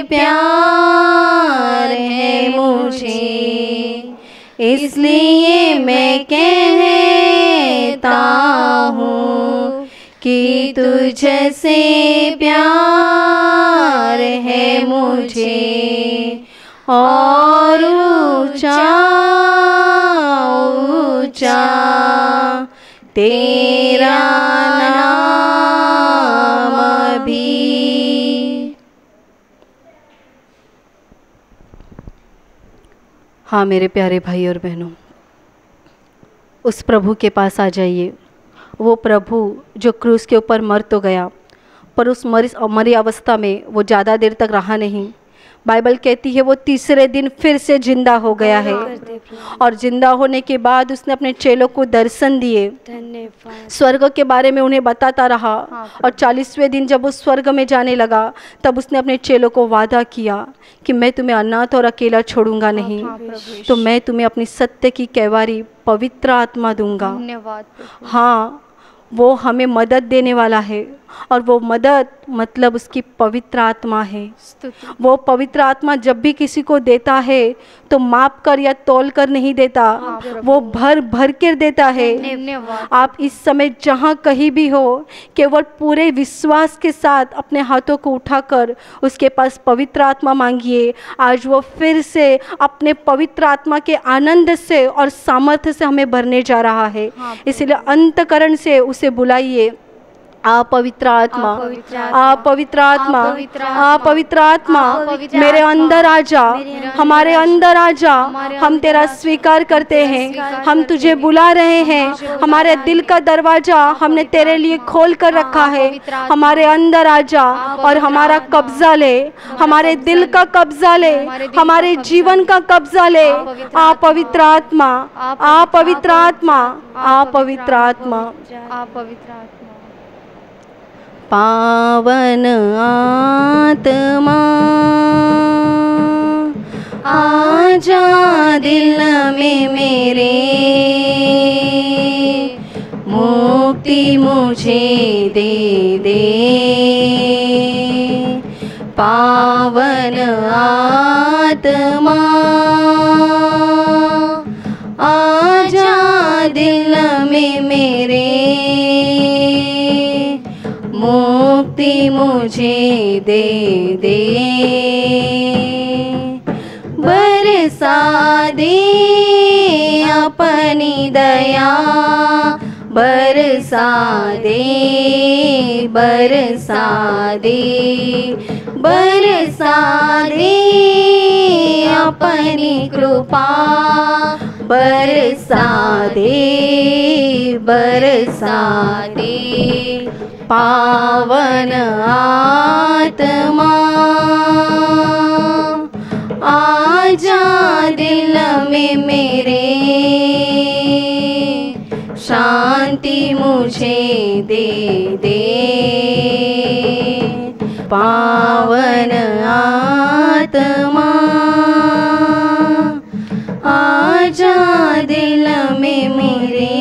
प्यार है मुझे। इसलिए मैं कहता हूँ कि तुझसे प्यार है मुझे। और तेरा नाम भी हाँ मेरे प्यारे भाई और बहनों, उस प्रभु के पास आ जाइए। वो प्रभु जो क्रूस के ऊपर मर तो गया, पर उस मरी मरी अवस्था में वो ज़्यादा देर तक रहा नहीं। बाइबल कहती है वो तीसरे दिन फिर से ज़िंदा हो गया है। और ज़िंदा होने के बाद उसने अपने चेलों को दर्शन दिए। स्वर्ग के बारे में उन्हें बताता रहा। और चालीसवें दिन जब वो स्वर्ग में जाने लगा तब उसने अपने चेलों को वादा किया कि मैं तुम्हें अनाथ और अकेला छोड़ूँगा नहीं। तो मैं तुम्हें अपनी सत्य की कैवारी पवित्र आत्मा दूँगा। हाँ वो हमें मदद देने वाला है। और वो मदद मतलब उसकी पवित्र आत्मा है। वो पवित्र आत्मा जब भी किसी को देता है तो माप कर या तोल कर नहीं देता वो भर भर कर देता है। आप इस समय जहाँ कहीं भी हो केवल पूरे विश्वास के साथ अपने हाथों को उठाकर उसके पास पवित्र आत्मा मांगिए। आज वो फिर से अपने पवित्र आत्मा के आनंद से और सामर्थ्य से हमें भरने जा रहा है इसलिए अंतकरण से उसे बुलाइए। आ पवित्र आत्मा आ पवित्र आत्मा आ पवित्र आत्मा मेरे अंदर आ जा हमारे अंदर आ जा हम तेरा स्वीकार करते हैं हम तुझे हैं, बुला रहे हैं हमारे दिल का दरवाज़ा हमने तेरे लिए खोल कर हाँ, रखा है हमारे अंदर आ जा हाँ, और हमारा कब्जा ले हमारे दिल का कब्जा ले हमारे जीवन का कब्जा ले आ पवित्र आत्मा, आ पवित्र पवित्र आत्मा आ पवित्र आत्मा आ पवित्र आत्मा पावन आत्मा। आजा दिल में मेरे। मुक्ति मुझे दे दे। पावन आत्मा। मुक्ति मुझे दे दे। बरसा दे अपनी दया। बरसा दे बरसा दे बरसा दे अपनी कृपा। बरसा दे बरसा दे पावन आत्मा। आजा दिल में मेरे। शांति मुझे दे दे। पावन आत्मा। आजा दिल में मेरे।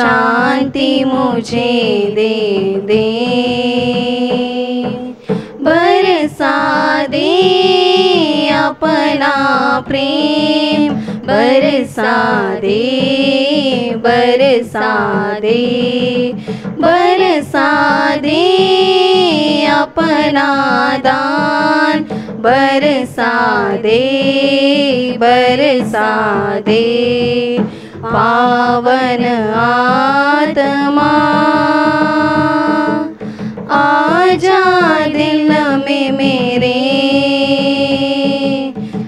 शांति मुझे दे दे। बरसा दे अपना प्रेम। बरसा दे बरसा दे। बरसा दे अपना दान। बरसा दे बरसा दे। पावन आत्मा। आजा दिल में मेरे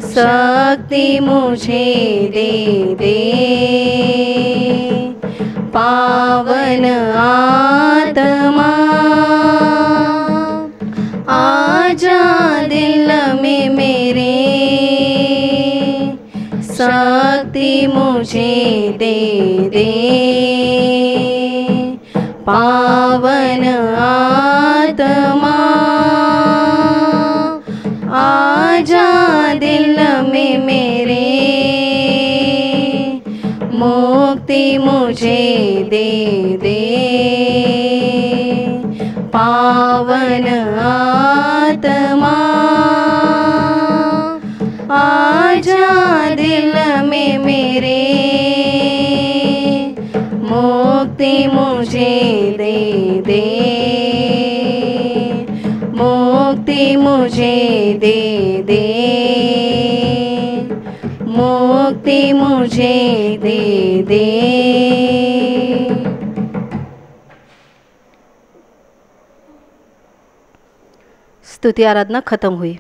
शक्ति मुझे दे दे। पावन आत्मा। शक्ति मुझे दे दे। पावन आत्मा, आजा दिल में मेरे। मुक्ति मुझे दे दे। पावन आत्मा मुक्ति मुझे दे दे। मुक्ति मुझे दे दे। मुक्ति मुझे दे दे। स्तुति आराधना खत्म हुई।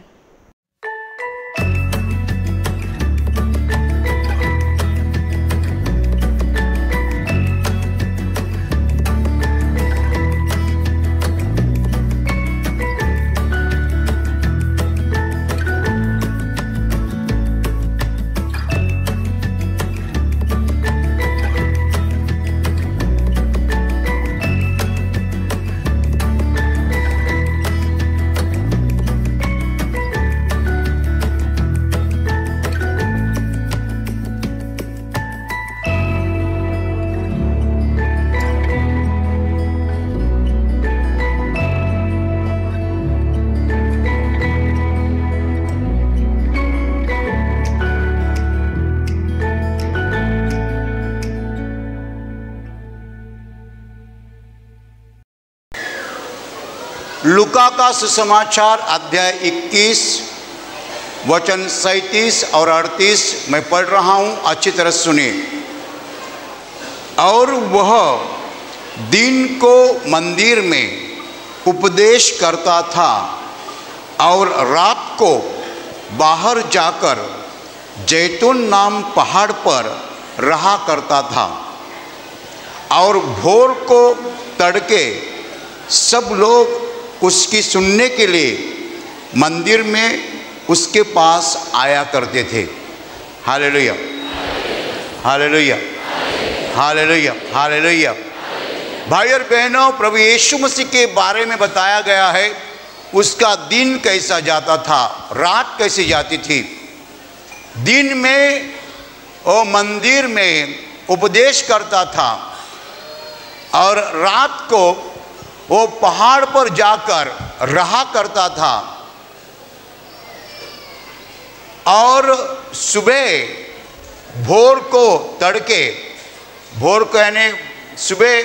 लुका का सुसमाचार अध्याय 21 वचन 37 और 38 मैं पढ़ रहा हूँ, अच्छी तरह सुनिए। और वह दिन को मंदिर में उपदेश करता था और रात को बाहर जाकर जैतून नाम पहाड़ पर रहा करता था और भोर को तड़के सब लोग उसकी सुनने के लिए मंदिर में उसके पास आया करते थे। हालेलुया। हालेलुया। हालेलुया। हालेलुया। भाई और बहनों, प्रभु यीशु मसीह के बारे में बताया गया है, उसका दिन कैसा जाता था, रात कैसी जाती थी। दिन में वो मंदिर में उपदेश करता था और रात को वो पहाड़ पर जाकर रहा करता था। और सुबह भोर को तड़के, भोर को यानी सुबह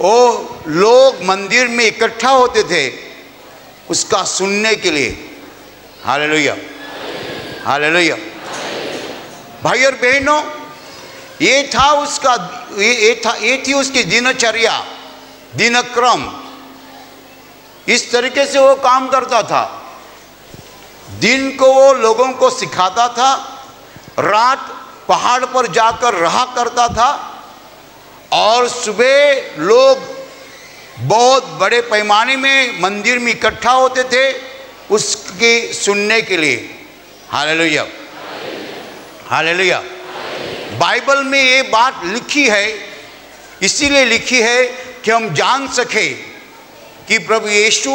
वो लोग मंदिर में इकट्ठा होते थे उसका सुनने के लिए। हालेलुया। हालेलुया। भाई और बहनों, ये था उसका, ये ये था, ये थी उसकी दिनचर्या, दिनक्रम। इस तरीके से वो काम करता था। दिन को वो लोगों को सिखाता था, रात पहाड़ पर जाकर रहा करता था, और सुबह लोग बहुत बड़े पैमाने में मंदिर में इकट्ठा होते थे उसके सुनने के लिए। हालेलुया। हालेलुया। बाइबल में ये बात लिखी है, इसीलिए लिखी है कि हम जान सके कि प्रभु यीशु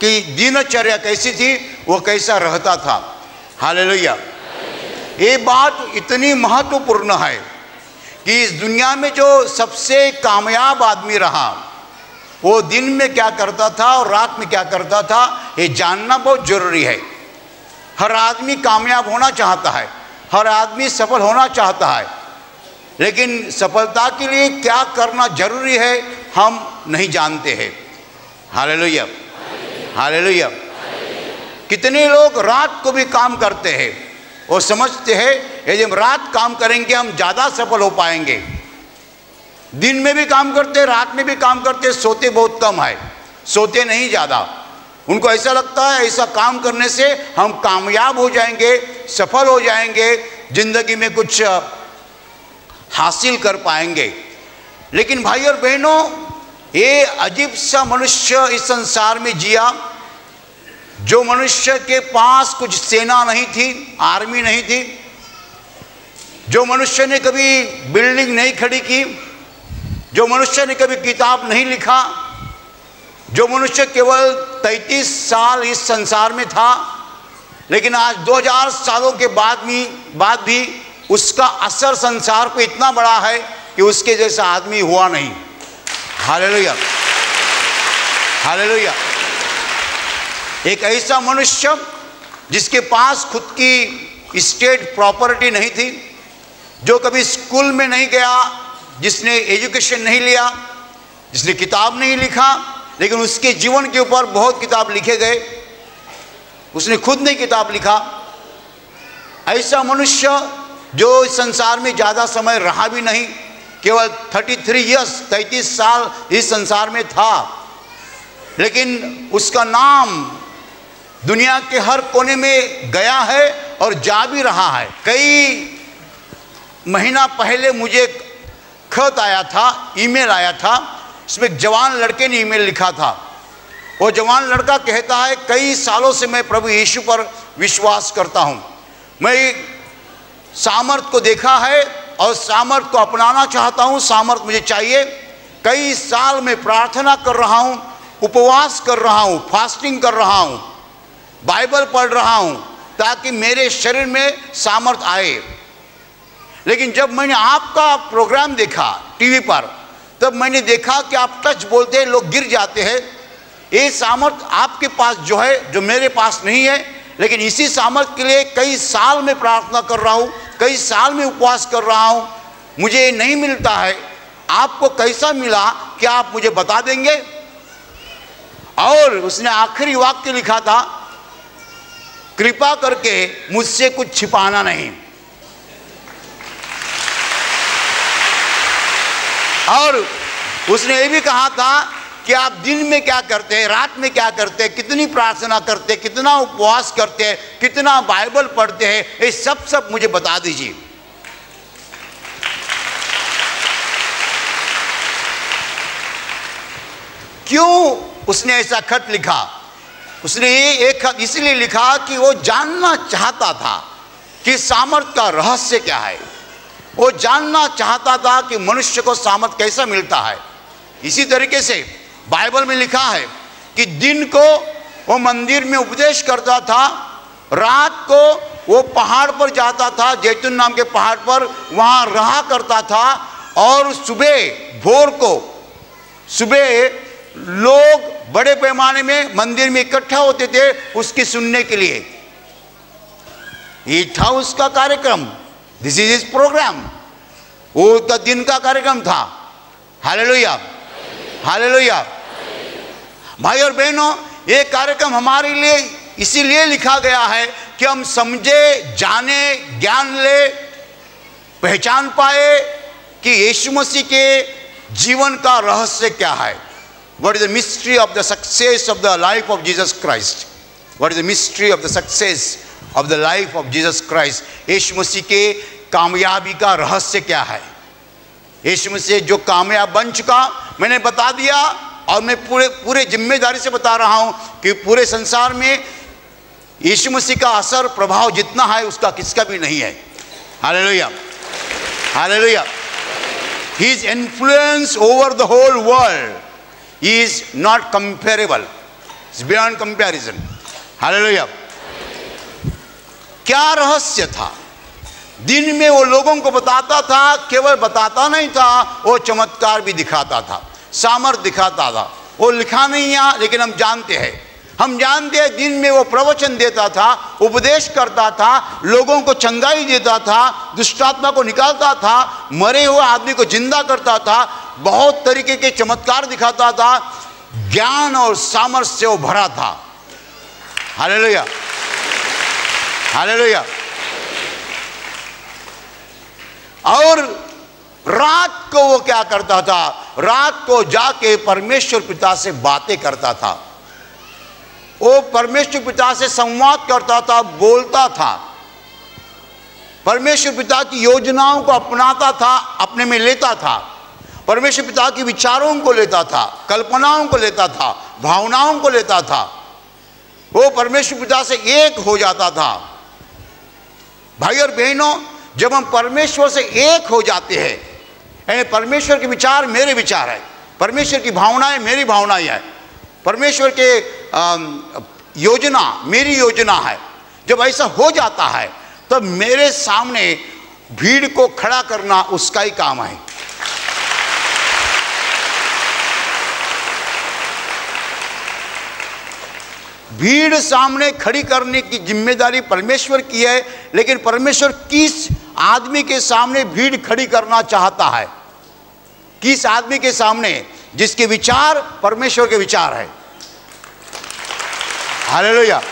की दिनचर्या कैसी थी, वो कैसा रहता था। हालेलुया। ये बात इतनी महत्वपूर्ण है कि इस दुनिया में जो सबसे कामयाब आदमी रहा, वो दिन में क्या करता था और रात में क्या करता था, ये जानना बहुत ज़रूरी है। हर आदमी कामयाब होना चाहता है, हर आदमी सफल होना चाहता है, लेकिन सफलता के लिए क्या करना ज़रूरी है, हम नहीं जानते हैं। हालेलुया। हालेलुया। कितने लोग रात को भी काम करते हैं वो समझते हैं यदि हम रात काम करेंगे हम ज़्यादा सफल हो पाएँगे। दिन में भी काम करते हैं रात में भी काम करते सोते बहुत कम है सोते नहीं ज़्यादा। उनको ऐसा लगता है ऐसा काम करने से हम कामयाब हो जाएँगे सफल हो जाएँगे ज़िंदगी में कुछ हासिल कर पाएँगे। लेकिन भाई और बहनों ये अजीब सा मनुष्य इस संसार में जिया, जो मनुष्य के पास कुछ सेना नहीं थी, आर्मी नहीं थी, जो मनुष्य ने कभी बिल्डिंग नहीं खड़ी की, जो मनुष्य ने कभी किताब नहीं लिखा, जो मनुष्य केवल 33 साल इस संसार में था, लेकिन आज 2000 सालों के बाद भी बाद भी उसका असर संसार पे इतना बड़ा है कि उसके जैसा आदमी हुआ नहीं। हालेलुया। हालेलुया। एक ऐसा मनुष्य जिसके पास खुद की स्टेट प्रॉपर्टी नहीं थी, जो कभी स्कूल में नहीं गया, जिसने एजुकेशन नहीं लिया, जिसने किताब नहीं लिखा, लेकिन उसके जीवन के ऊपर बहुत किताब लिखे गए, उसने खुद नहीं किताब लिखा। ऐसा मनुष्य जो इस संसार में ज़्यादा समय रहा भी नहीं केवल 33 थ्री ईयर्स तैतीस साल इस संसार में था। लेकिन उसका नाम दुनिया के हर कोने में गया है और जा भी रहा है। कई महीना पहले मुझे खत आया था, ईमेल आया था, इसमें एक जवान लड़के ने ईमेल लिखा था। वो जवान लड़का कहता है, कई सालों से मैं प्रभु यीशु पर विश्वास करता हूँ। मैं सामर्थ को देखा है और सामर्थ को अपनाना चाहता हूँ, सामर्थ मुझे चाहिए। कई साल में प्रार्थना कर रहा हूँ, उपवास कर रहा हूँ, फास्टिंग कर रहा हूँ, बाइबल पढ़ रहा हूँ, ताकि मेरे शरीर में सामर्थ आए। लेकिन जब मैंने आपका प्रोग्राम देखा टीवी पर, तब मैंने देखा कि आप टच बोलते हैं, लोग गिर जाते हैं। ये सामर्थ आपके पास जो है, जो मेरे पास नहीं है लेकिन इसी सामर्थ के लिए कई साल में प्रार्थना कर रहा हूँ, कई साल में उपवास कर रहा हूँ। मुझे नहीं मिलता है। आपको कैसा मिला? क्या आप मुझे बता देंगे? और उसने आखिरी वाक्य लिखा था, कृपा करके मुझसे कुछ छिपाना नहीं। और उसने ये भी कहा था कि आप दिन में क्या करते हैं, रात में क्या करते हैं, कितनी प्रार्थना करते हैं, कितना उपवास करते हैं, कितना बाइबल पढ़ते हैं, ये सब सब मुझे बता दीजिए। क्यों उसने ऐसा खत लिखा? उसने एक खत इसलिए लिखा कि वो जानना चाहता था कि सामर्थ का रहस्य क्या है। वो जानना चाहता था कि मनुष्य को सामर्थ कैसा मिलता है। इसी तरीके से बाइबल में लिखा है कि दिन को वो मंदिर में उपदेश करता था, रात को वो पहाड़ पर जाता था, जैतून नाम के पहाड़ पर वहाँ रहा करता था और सुबह भोर को, सुबह लोग बड़े पैमाने में मंदिर में इकट्ठा होते थे उसकी सुनने के लिए। ये था उसका कार्यक्रम। दिस इज़ इज़ प्रोग्राम वो तो दिन का कार्यक्रम था। हालेलुया हालेलुया भाई और बहनों, ये कार्यक्रम हमारे लिए इसीलिए लिखा गया है कि हम समझे, जाने, ज्ञान ले, पहचान पाए कि यीशु मसीह के जीवन का रहस्य क्या है what is the mystery of the success of the life of Jesus Christ? What is the mystery of the success of the life of Jesus Christ? Yeshu Masih के कामयाबी का रहस्य क्या है यीशु मसीह जो कामयाब बन चुका, मैंने बता दिया और मैं पूरे पूरे ज़िम्मेदारी से बता रहा हूँ कि पूरे संसार में यीशु मसीह का असर प्रभाव जितना है, उसका किसका भी नहीं है hallelujah hallelujah His influence over the whole world is not comparable. It's beyond comparison. Hallelujah. क्या रहस्य था दिन में वो लोगों को बताता था, केवल बताता नहीं था, वो चमत्कार भी दिखाता था सामर्थ दिखाता था वो लिखा नहीं यहाँ, लेकिन हम जानते हैं। हम जानते हैं, दिन में वो प्रवचन देता था, उपदेश करता था, लोगों को चंगाई देता था, दुष्टात्मा को निकालता था, मरे हुए आदमी को ज़िंदा करता था, बहुत तरीके के चमत्कार दिखाता था, ज्ञान और सामर्थ्य से वो भरा था। हालेलुया। हालेलुया। और रात को वो क्या करता था? रात को जाके परमेश्वर पिता से बातें करता था। वो परमेश्वर पिता से संवाद करता था, बोलता था। परमेश्वर पिता की योजनाओं को अपनाता था, अपने में लेता था। परमेश्वर पिता के विचारों को लेता था, कल्पनाओं को लेता था, भावनाओं को लेता था। वो परमेश्वर पिता से एक हो जाता था। भाई और बहनों, जब हम परमेश्वर से एक हो जाते हैं यानी परमेश्वर के विचार मेरे विचार है, परमेश्वर की भावनाएँ मेरी भावनाएँ है, परमेश्वर के योजना मेरी योजना है। जब ऐसा हो जाता है, तब तो मेरे सामने भीड़ को खड़ा करना उसका ही काम है। भीड़ सामने खड़ी करने की ज़िम्मेदारी परमेश्वर की है, लेकिन परमेश्वर किस आदमी के सामने भीड़ खड़ी करना चाहता है? किस आदमी के सामने? जिसके विचार परमेश्वर के विचार है। हालेलुया।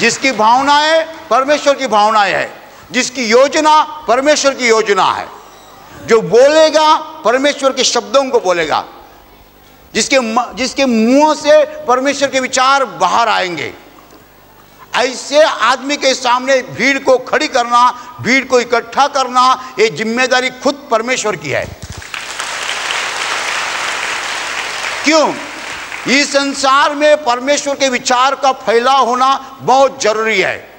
जिसकी भावनाएँ परमेश्वर की भावनाएँ है। जिसकी योजना परमेश्वर की योजना है। जो बोलेगा, परमेश्वर के शब्दों को बोलेगा। जिसके जिसके मुँह से परमेश्वर के विचार बाहर आएँगे। ऐसे आदमी के सामने भीड़ को खड़ी करना, भीड़ को इकट्ठा करना, ये ज़िम्मेदारी खुद परमेश्वर की है। क्यों? इस संसार में परमेश्वर के विचार का फैलाव होना बहुत ज़रूरी है।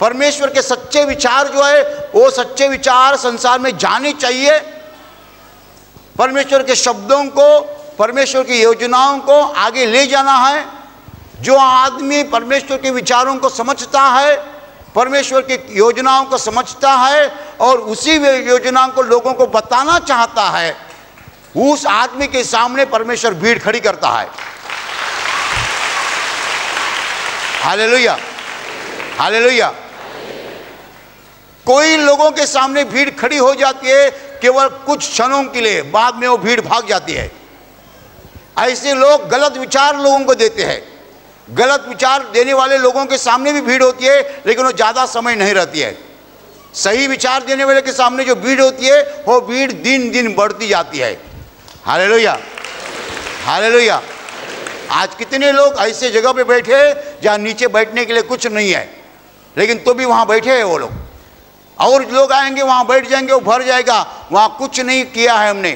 परमेश्वर के सच्चे विचार जो है, वो सच्चे विचार संसार में जाने चाहिए। परमेश्वर के शब्दों को परमेश्वर की योजनाओं को आगे ले जाना है, जो आदमी परमेश्वर के विचारों को समझता है, परमेश्वर की योजनाओं को समझता है और उसी योजनाओं को लोगों को बताना चाहता है, उस आदमी के सामने परमेश्वर भीड़ खड़ी करता है। हालेलुया। हालेलुया। कोई लोगों के सामने भीड़ खड़ी हो जाती है केवल कुछ क्षणों के लिए, बाद में वो भीड़ भाग जाती है। ऐसे लोग गलत विचार लोगों को देते हैं। गलत विचार देने वाले लोगों के सामने भी भीड़ होती है, लेकिन वो ज़्यादा समय नहीं रहती है। सही विचार देने वाले के सामने जो भीड़ होती है, वो भीड़ दिन दिन बढ़ती जाती है। हालेलुया। लोहिया आज कितने लोग ऐसे जगह पे बैठे हैं, जहाँ नीचे बैठने के लिए कुछ नहीं है, लेकिन तो भी वहाँ बैठे हैं वो लोग। और लोग आएँगे, वहाँ बैठ जाएँगे, वो भर जाएगा। वहाँ कुछ नहीं किया है हमने।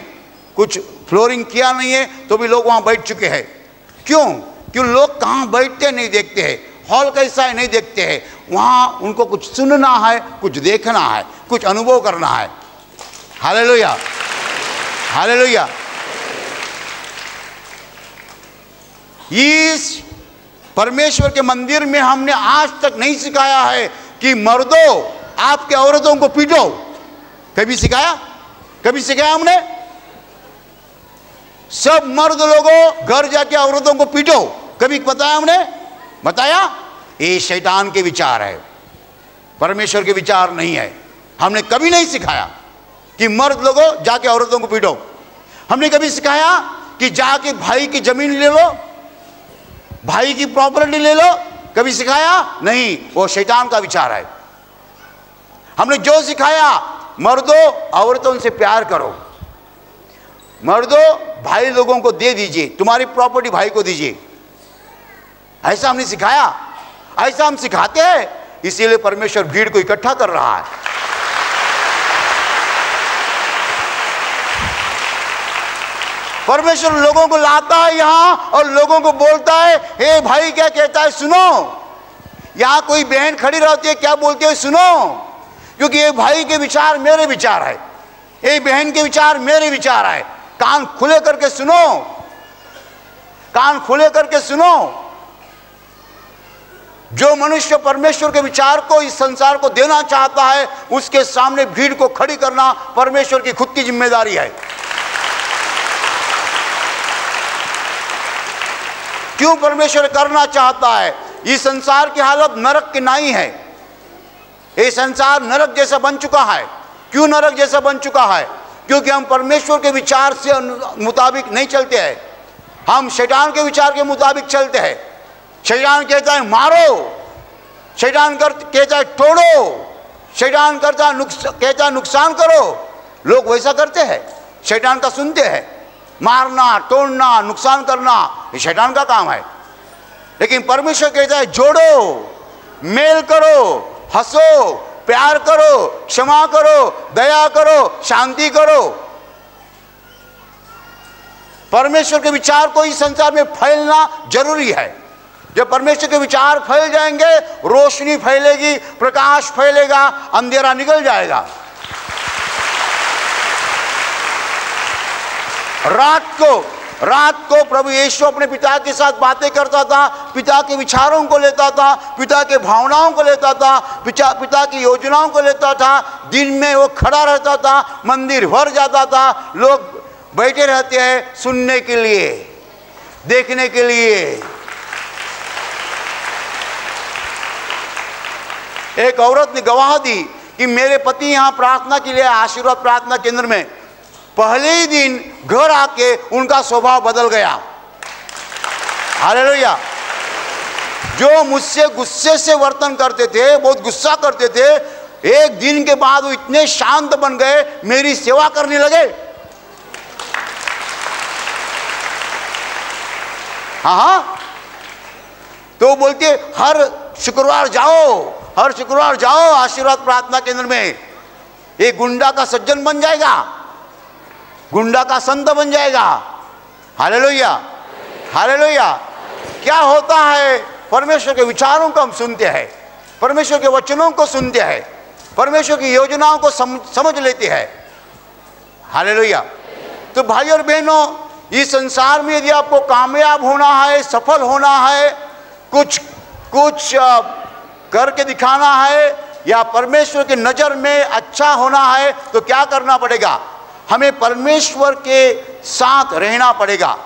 कुछ फ्लोरिंग किया नहीं है तो भी लोग वहाँ बैठ चुके हैं। क्यों? क्यों लोग कहाँ बैठते नहीं देखते हैं। हॉल कैसा है नहीं देखते हैं। वहाँ उनको कुछ सुनना है, कुछ देखना है, कुछ अनुभव करना है। हाले लोहिया हाले लोहिया इस परमेश्वर के मंदिर में हमने आज तक नहीं सिखाया है कि मर्दों, आपके औरतों को पीटो। कभी सिखाया? कभी सिखाया हमने? सब मर्द लोगों, घर जाके औरतों को पीटो। कभी बताया हमने? बताया? ये शैतान के विचार है। परमेश्वर के विचार नहीं है। हमने कभी नहीं सिखाया कि मर्द लोगों, जाके औरतों को पीटो। हमने कभी सिखाया कि जाके भाई की ज़मीन ले लो, भाई की प्रॉपर्टी ले लो। कभी सिखाया? नहीं, वो शैतान का विचार है। हमने जो सिखाया, मर्दों, औरतों से प्यार करो। मर्दों, भाई लोगों को दे दीजिए। तुम्हारी प्रॉपर्टी भाई को दीजिए। ऐसा हमने सिखाया। ऐसा हम सिखाते हैं। इसीलिए परमेश्वर भीड़ को इकट्ठा कर रहा है। परमेश्वर लोगों को लाता है यहाँ और लोगों को बोलता है, हे भाई, क्या कहता है? सुनो। यहाँ कोई बहन खड़ी रहती है, क्या बोलती है? सुनो। क्योंकि ये भाई के विचार मेरे विचार है। ये बहन के विचार मेरे विचार है। कान खुले करके सुनो। कान खुले करके सुनो। जो मनुष्य परमेश्वर के विचार को, इस संसार को देना चाहता है, उसके सामने भीड़ को खड़ी करना परमेश्वर की खुद की ज़िम्मेदारी है। क्यों परमेश्वर करना चाहता है? इस संसार की हालत नरक की नहीं है। ये संसार नरक जैसा बन चुका है। क्यों नरक जैसा बन चुका है? क्योंकि हम परमेश्वर के विचार से मुताबिक नहीं चलते हैं। हम शैतान के विचार के मुताबिक चलते हैं। शैतान कहता है, मारो। शैतान कर कहता है, तोड़ो। शैतान करता कहता है, नुकसान करो। लोग वैसा करते हैं। शैतान का सुनते हैं। मारना, तोड़ना, नुकसान करना, ये शैतान का काम है। लेकिन परमेश्वर कहता है, जोड़ो, मेल करो, हंसो प्यार करो, क्षमा करो, दया करो, शांति करो। परमेश्वर के विचार को इस संसार में फैलना ज़रूरी है। जब परमेश्वर के विचार फैल जाएँगे, रोशनी फैलेगी, प्रकाश फैलेगा, अंधेरा निकल जाएगा। रात को रात को प्रभु यीशु अपने पिता के साथ बातें करता था, पिता के विचारों को लेता था, पिता के भावनाओं को लेता था, पिता पिता की योजनाओं को लेता था, दिन में वो खड़ा रहता था, मंदिर भर जाता था, लोग बैठे रहते हैं सुनने के लिए, देखने के लिए। एक औरत ने गवाह दी कि मेरे पति यहाँ प्रार्थना के लिए आशीर्वाद प्रार्थना केंद्र में पहले ही दिन घर आके उनका स्वभाव बदल गया। हालेलुया। जो मुझसे गुस्से से वर्तन करते थे, बहुत गुस्सा करते थे, एक दिन के बाद वो इतने शांत बन गए, मेरी सेवा करने लगे। हाँ हाँ। तो बोलते, हर शुक्रवार जाओ, हर शुक्रवार जाओ आशीर्वाद प्रार्थना केंद्र में। एक गुंडा का सज्जन बन जाएगा। गुंडा का संत बन जाएगा। हाले लोहिया हाले लोहिया क्या होता है? परमेश्वर के विचारों को हम सुनते हैं। परमेश्वर के वचनों को सुनते हैं। परमेश्वर की योजनाओं को सम, समझ लेते हैं। हाले लोहिया तो भाई और बहनों इस संसार में यदि आपको कामयाब होना है सफल होना है कुछ कुछ करके दिखाना है या परमेश्वर की नज़र में अच्छा होना है तो क्या करना पड़ेगा? हमें परमेश्वर के साथ रहना पड़ेगा।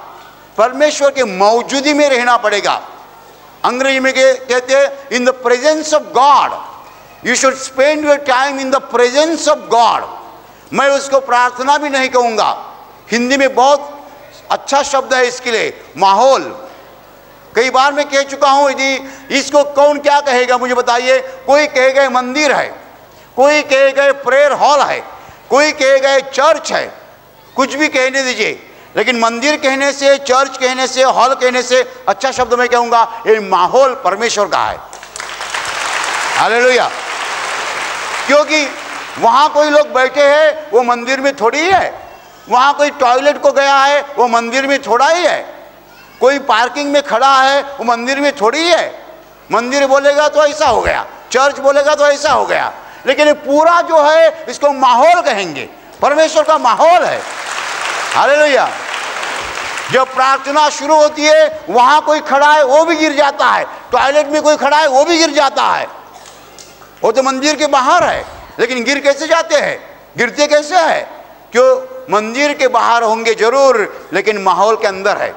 परमेश्वर के मौजूदी में रहना पड़ेगा। अंग्रेज़ी में कहते हैं in the presence of God you should spend your time in the presence of God मैं उसको प्रार्थना भी नहीं कहूँगा। हिंदी में बहुत अच्छा शब्द है इसके लिए, माहौल। कई बार मैं कह चुका हूँ यदि इसको कौन क्या कहेगा, मुझे बताइए? कोई कहेगा मंदिर है, कोई कहेगा प्रेयर हॉल है कोई कहेगा चर्च है, कुछ भी कहने दीजिए। लेकिन मंदिर कहने से, चर्च कहने से, हॉल कहने से अच्छा शब्द मैं कहूँगा, ये माहौल परमेश्वर का है। हालेलुया। क्योंकि वहाँ कोई लोग बैठे हैं, वो मंदिर में थोड़ी है। वहाँ कोई टॉयलेट को गया है, वो मंदिर में थोड़ा ही है। कोई पार्किंग में खड़ा है, वो मंदिर में थोड़ी है। मंदिर बोलेगा तो ऐसा हो गया, चर्च बोलेगा तो ऐसा हो गया। लेकिन ये पूरा जो है, इसको माहौल कहेंगे। परमेश्वर का माहौल है। हालेलुया। जब प्रार्थना शुरू होती है, वहाँ कोई खड़ा है, वो भी गिर जाता है। टॉयलेट में कोई खड़ा है, वो भी गिर जाता है। वो तो मंदिर के बाहर है, लेकिन गिर कैसे जाते हैं? गिरते कैसे है? क्यों? मंदिर के बाहर होंगे ज़रूर, लेकिन माहौल के अंदर है।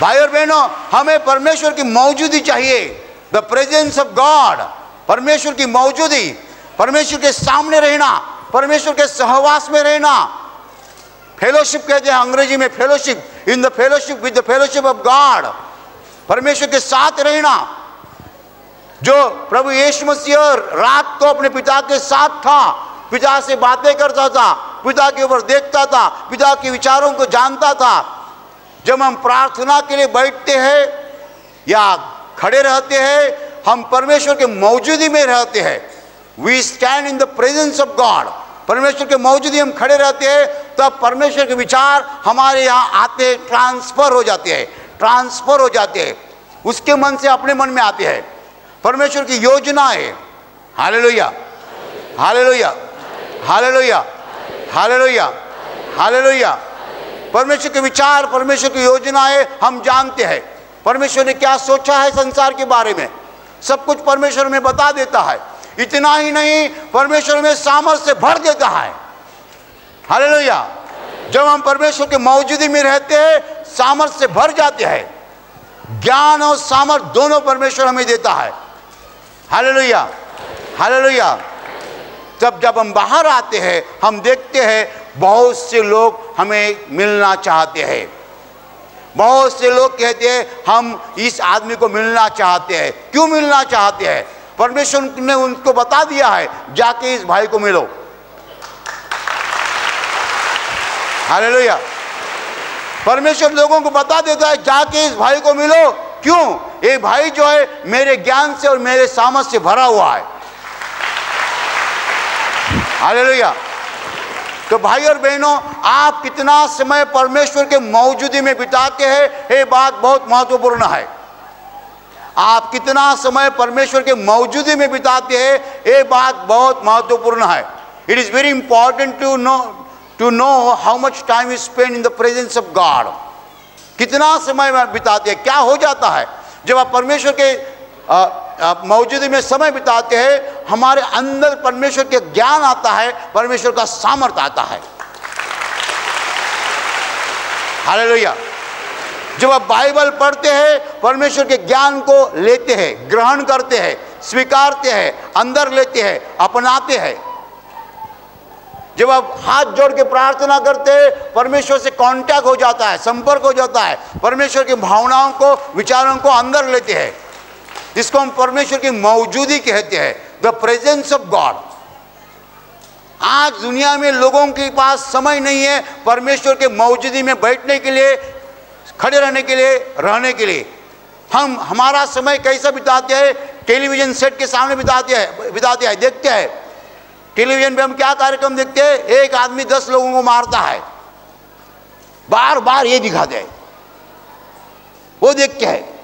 भाई और बहनों, हमें परमेश्वर की मौजूदी चाहिए। द प्रेजेंस ऑफ़ गॉड परमेश्वर की मौजूदी परमेश्वर के सामने रहना, परमेश्वर के सहवास में रहना। फेलोशिप कहते हैं अंग्रेज़ी में fellowship in the fellowship with the fellowship of God परमेश्वर के साथ रहना, जो प्रभु यीशु मसीह रात को अपने पिता के साथ था, पिता से बातें करता था, पिता के ऊपर देखता था, पिता के विचारों को जानता था। जब हम प्रार्थना के लिए बैठते हैं, या खड़े रहते हैं, हम परमेश्वर के मौजूदी में रहते हैं। We stand in the presence of God परमेश्वर के मौजूदी हम खड़े रहते हैं तब परमेश्वर के विचार हमारे यहाँ आते ट्रांसफ़र हो जाते हैं ट्रांसफ़र हो जाते हैं। उसके मन से अपने मन में आते हैं। परमेश्वर की योजना है हाले लोहिया हाले लोहिया हाले लोहिया हाले लोहिया हाले लोहिया परमेश्वर के विचार, परमेश्वर की योजनाएँ हम जानते हैं। परमेश्वर ने क्या सोचा है संसार के बारे में? सब कुछ परमेश्वर में बता देता है। इतना ही नहीं, परमेश्वर में सामर्थ्य भर देता है। हालेलुया। जब हम परमेश्वर के मौजूदी में रहते हैं, सामर्थ्य से भर जाते हैं। ज्ञान और सामर्थ दोनों परमेश्वर हमें देता है। हालेलुया। हालेलुया। जब जब हम बाहर आते हैं, हम देखते हैं, बहुत से लोग हमें मिलना चाहते हैं। बहुत से लोग कहते हैं, हम इस आदमी को मिलना चाहते हैं। क्यों मिलना चाहते हैं? परमेश्वर ने उनको बता दिया है, जाके इस भाई को मिलो। हालेलुया। परमेश्वर लोगों को बता देता है, जाके इस भाई को मिलो। क्यों? ये भाई जो है, मेरे ज्ञान से और मेरे सामर्थ से भरा हुआ है। हालेलुया। तो भाई और बहनों, आप कितना समय परमेश्वर के मौजूदी में बिताते हैं, ये बात बहुत महत्वपूर्ण है। आप कितना समय परमेश्वर के मौजूदी में बिताते हैं, ये बात बहुत महत्वपूर्ण है। It is very important to know to know how much time is spend in the presence of God कितना समय बिताते हैं, क्या हो जाता है? जब आप परमेश्वर के अ, अ, मौजूदी में समय बिताते हैं हमारे अंदर परमेश्वर के ज्ञान आता है परमेश्वर का सामर्थ्य आता है। हालेलुया। जब आप बाइबल पढ़ते हैं परमेश्वर के ज्ञान को लेते हैं ग्रहण करते हैं स्वीकारते हैं अंदर लेते हैं अपनाते हैं। जब आप हाथ जोड़ के प्रार्थना करते हैं परमेश्वर से कांटेक्ट हो जाता है संपर्क हो जाता है परमेश्वर की भावनाओं को विचारों को अंदर लेते हैं। जिसको हम परमेश्वर की मौजूदी कहते हैं द प्रेजेंस ऑफ़ गॉड आज दुनिया में लोगों के पास समय नहीं है परमेश्वर के मौजूदी में बैठने के लिए, खड़े रहने के लिए, रहने के लिए। हम, हमारा समय कैसा बिताते हैं? टेलीविज़न सेट के सामने बिताते हैं बिताते हैं, देखते हैं। टेलीविज़न पे हम क्या कार्यक्रम देखते हैं? एक आदमी दस लोगों को मारता है। बार बार ये दिखाते हैं। वो देखते हैं।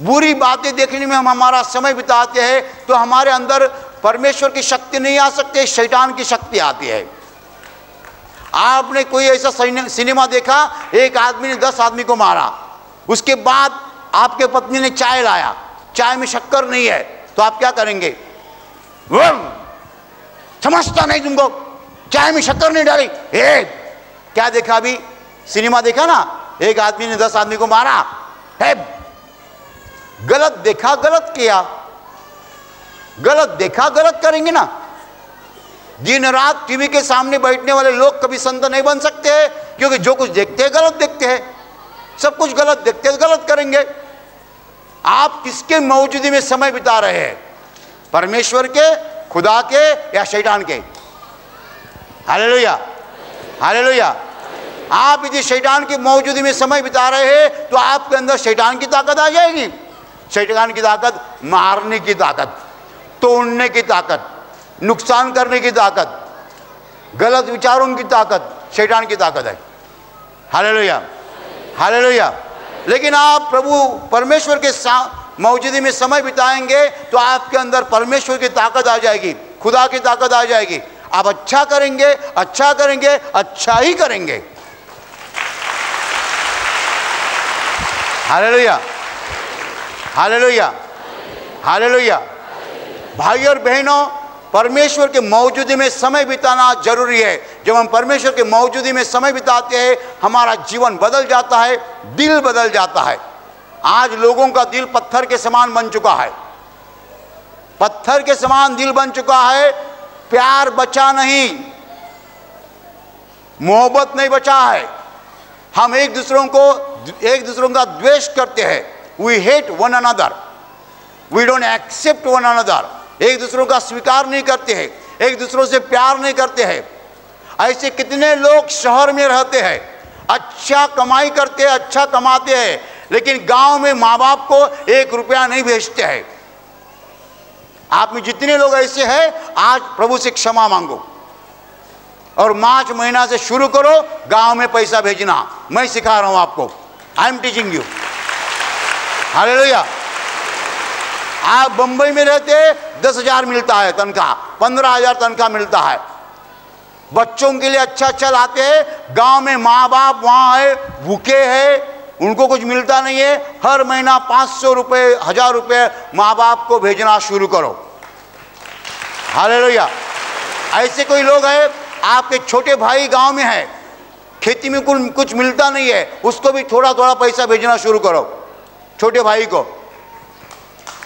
बुरी बातें देखने में हम हमारा समय बिताते हैं तो हमारे अंदर परमेश्वर की शक्ति नहीं आ सकती, शैतान की शक्ति आती है। आपने कोई ऐसा सिनेमा देखा? एक आदमी ने दस आदमी को मारा। उसके बाद आपके पत्नी ने चाय लाया। चाय में शक्कर नहीं है तो आप क्या करेंगे? समझता नहीं तुमको। चाय में शक्कर नहीं डाली। ए, क्या देखा अभी? सिनेमा देखा ना? एक आदमी ने दस आदमी को मारा। है गलत देखा, गलत किया। गलत देखा, गलत करेंगे ना। दिन रात टीवी के सामने बैठने वाले लोग कभी संत नहीं बन सकते क्योंकि जो कुछ देखते हैं, गलत देखते हैं। सब कुछ गलत देखते हैं, गलत करेंगे। आप किसके मौजूदी में समय बिता रहे हैं? परमेश्वर के, खुदा के या शैतान के? हालेलुया। हालेलुया। आप यदि शैतान की मौजूदी में समय बिता रहे हैं तो आपके अंदर शैतान की ताकत आ जाएगी। शैतान की ताकत, मारने की ताकत, तोड़ने की ताकत, नुकसान करने की ताकत, गलत विचारों की ताकत शैतान की ताकत है। हालेलुया। लोहिया लेकिन आप प्रभु परमेश्वर के सा- मौजूदी में समय बिताएँगे तो आपके अंदर परमेश्वर की ताकत आ जाएगी, खुदा की ताकत आ जाएगी। आप अच्छा करेंगे अच्छा करेंगे अच्छा ही करेंगे। हालेलुया। हालेलुया। हालेलुया। भाई और बहनों, परमेश्वर के मौजूदी में समय बिताना ज़रूरी है। जब हम परमेश्वर के मौजूदी में समय बिताते हैं, हमारा जीवन बदल जाता है, दिल बदल जाता है। आज लोगों का दिल पत्थर के समान बन चुका है। पत्थर के समान दिल बन चुका है, प्यार बचा नहीं। मोहब्बत नहीं बचा है। हम एक दूसरों को, एक दूसरों का द्वेष करते हैं। We hate one another we don't accept one another एक दूसरों का स्वीकार नहीं करते हैं। एक दूसरों से प्यार नहीं करते हैं। ऐसे कितने लोग शहर में रहते हैं। अच्छा कमाई करते हैं अच्छा कमाते हैं, लेकिन गाँव में माँ बाप को एक रुपया नहीं भेजते हैं। आप में जितने लोग ऐसे हैं, आज प्रभु से क्षमा मांगो। और मार्च महीना से शुरू करो, गाँव में पैसा भेजना। मैं सिखा रहा हूँ आपको। I am teaching you hallelujah. आप बंबई में रहते, दस हज़ार मिलता है तनख्वाह, पंद्रह हज़ार तनख्वाह मिलता है। बच्चों के लिए अच्छा अच्छा लाते हैं, गाँव में माँ बाप वहाँ है, भूखे हैं, उनको कुछ मिलता नहीं है, हर महीना पाँच सौ रुपये, हज़ार रुपये माँ बाप को भेजना शुरू करो। हालेलुया। ऐसे कोई लोग हैं, आपके छोटे भाई गाँव में है, खेती में कुछ मिलता नहीं है, उसको भी थोड़ा थोड़ा पैसा भेजना शुरू करो। छोटे भाई को।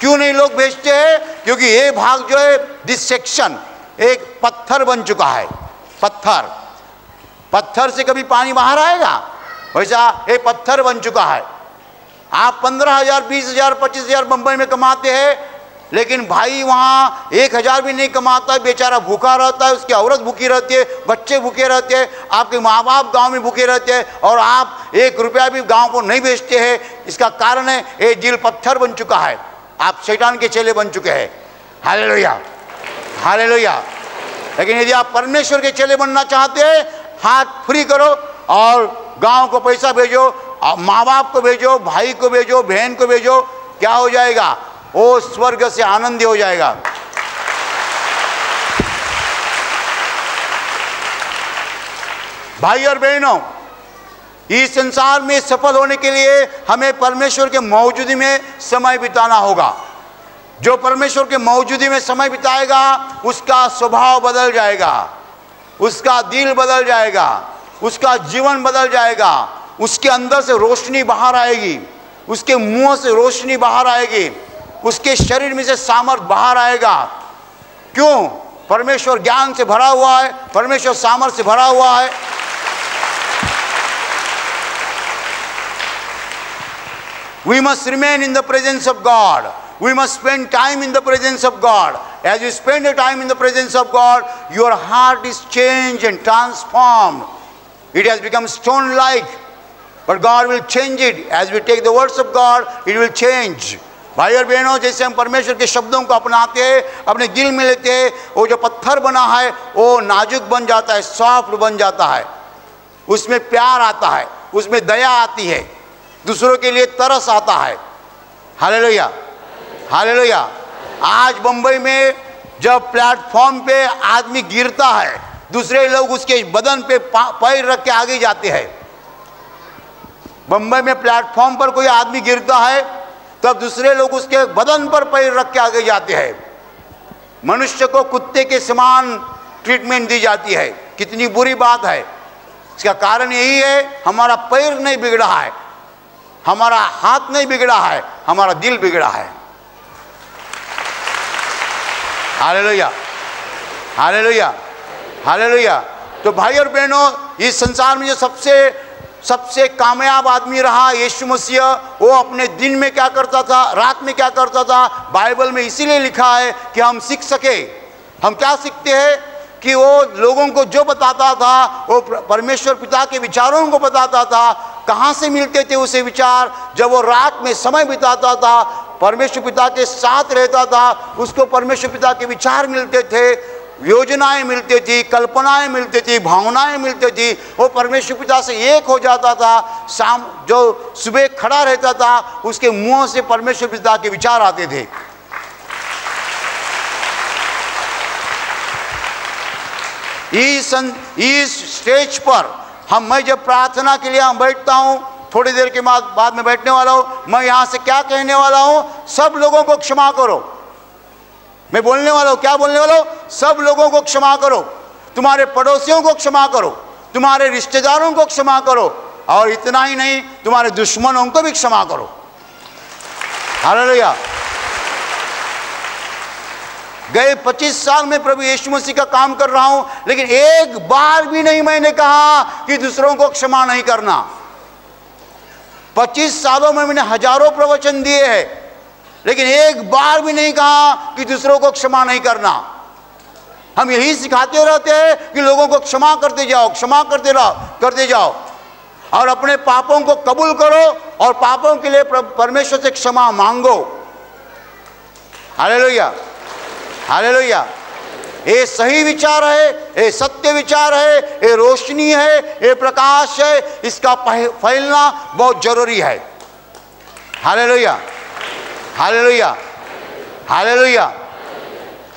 क्यों नहीं लोग भेजते हैं? क्योंकि ये भाग जो है दिस सेक्शन एक पत्थर बन चुका है, पत्थर। पत्थर से कभी पानी बाहर आएगा? वैसा ये पत्थर बन चुका है। आप पंद्रह हज़ार, बीस हज़ार, पच्चीस हज़ार मुंबई में कमाते हैं लेकिन भाई वहाँ एक हज़ार भी नहीं कमाता बेचारा भूखा रहता है, उसकी औरत भूखी रहती है, बच्चे भूखे रहते हैं, आपके माँ बाप गाँव में भूखे रहते हैं और आप एक रुपया भी गाँव को नहीं बेचते हैं, इसका कारण है ये दिल पत्थर बन चुका है। आप शैतान के चेले बन चुके हैं। हाले लोहिया हाले लोहिया लेकिन यदि आप परमेश्वर के चेले बनना चाहते हैं, हाथ फ्री करो और गाँव को पैसा भेजो माँ बाप को भेजो, भाई को भेजो, बहन को भेजो, क्या हो जाएगा? वो स्वर्ग से आनंदी हो जाएगा। भाई और बहनों, इस संसार में सफल होने के लिए हमें परमेश्वर के मौजूदी में समय बिताना होगा। जो परमेश्वर के मौजूदी में समय बिताएगा, उसका स्वभाव बदल जाएगा, उसका दिल बदल जाएगा, उसका जीवन बदल जाएगा, उसके अंदर से रोशनी बाहर आएगी, उसके मुँह से रोशनी बाहर आएगी। उसके शरीर में से सामर्थ्य बाहर आएगा क्यों परमेश्वर ज्ञान से भरा हुआ है परमेश्वर सामर्थ्य से भरा हुआ है We must remain in the presence of God. We must spend time in the presence of God. As you spend your time in the presence of God, your heart is changed and transformed. It has become stone like. But God will change it. As we take the words of God, it will change. भाई और बहनों, जैसे हम परमेश्वर के शब्दों को अपनाते हैं अपने दिल में लेते हैं वो जो पत्थर बना है, वो नाजुक बन जाता है, सॉफ्ट बन जाता है। उसमें प्यार आता है, उसमें दया आती है, दूसरों के लिए तरस आता है। हाले लोहिया हाले लोहिया आज बंबई में जब प्लेटफॉर्म पे आदमी गिरता है, दूसरे लोग उसके बदन पे, पैर रख के आगे जाते हैं। बंबई में प्लेटफॉर्म पर कोई आदमी गिरता है तब दूसरे लोग उसके बदन पर पैर रख के आगे जाते हैं। मनुष्य को कुत्ते के समान ट्रीटमेंट दी जाती है। कितनी बुरी बात है। इसका कारण यही है, हमारा पैर नहीं बिगड़ा है। हमारा हाथ नहीं बिगड़ा है, हमारा दिल बिगड़ा है। हाले लोहिया हाले लोहिया हाले लोहिया तो भाई और बहनों, इस संसार में जो सबसे सबसे कामयाब आदमी रहा यीशु मसीह। वो अपने दिन में क्या करता था, रात में क्या करता था? बाइबल में इसीलिए लिखा है कि हम सीख सके। हम क्या सीखते हैं? कि वो लोगों को जो बताता था, वो परमेश्वर पिता के विचारों को बताता था। कहाँ से मिलते थे उसे विचार? जब वो रात में समय बिताता था, परमेश्वर पिता के साथ रहता था, उसको परमेश्वर पिता के विचार मिलते थे। योजनाएँ मिलती थी, कल्पनाएँ मिलती थी, भावनाएँ मिलती थी, वो परमेश्वर पिता से एक हो जाता था, शाम, जो सुबह खड़ा रहता था, उसके मुँह से परमेश्वर पिता के विचार आते थे। इस इस स्टेज पर हम, मैं जब प्रार्थना के लिए हम बैठता हूँ, थोड़ी देर के बाद बाद में बैठने वाला हूँ, मैं यहाँ से क्या कहने वाला हूँ, सब लोगों को क्षमा करो। मैं बोलने वाला हूँ, क्या बोलने वाला हूँ? सब लोगों को क्षमा करो, तुम्हारे पड़ोसियों को क्षमा करो, तुम्हारे रिश्तेदारों को क्षमा करो, और इतना ही नहीं, तुम्हारे दुश्मनों को भी क्षमा करो। हालेलुया। गए 25 साल में प्रभु यीशु मसीह का काम कर रहा हूँ, लेकिन एक बार भी नहीं मैंने कहा कि दूसरों को क्षमा नहीं करना। 25 सालों में मैंने हज़ारों प्रवचन दिए हैं लेकिन एक बार भी नहीं कहा कि दूसरों को क्षमा नहीं करना। हम यही सिखाते रहते हैं कि लोगों को क्षमा करते जाओ, क्षमा करते रहो, करते जाओ। और अपने पापों को कबूल करो और पापों के लिए परमेश्वर से क्षमा मांगो। हालेलुया। लोहिया ये सही विचार है, ये सत्य विचार है, ये रोशनी है, ये प्रकाश है, इसका फैलना बहुत ज़रूरी है। हालेलुया। हालेलुया। हालेलुया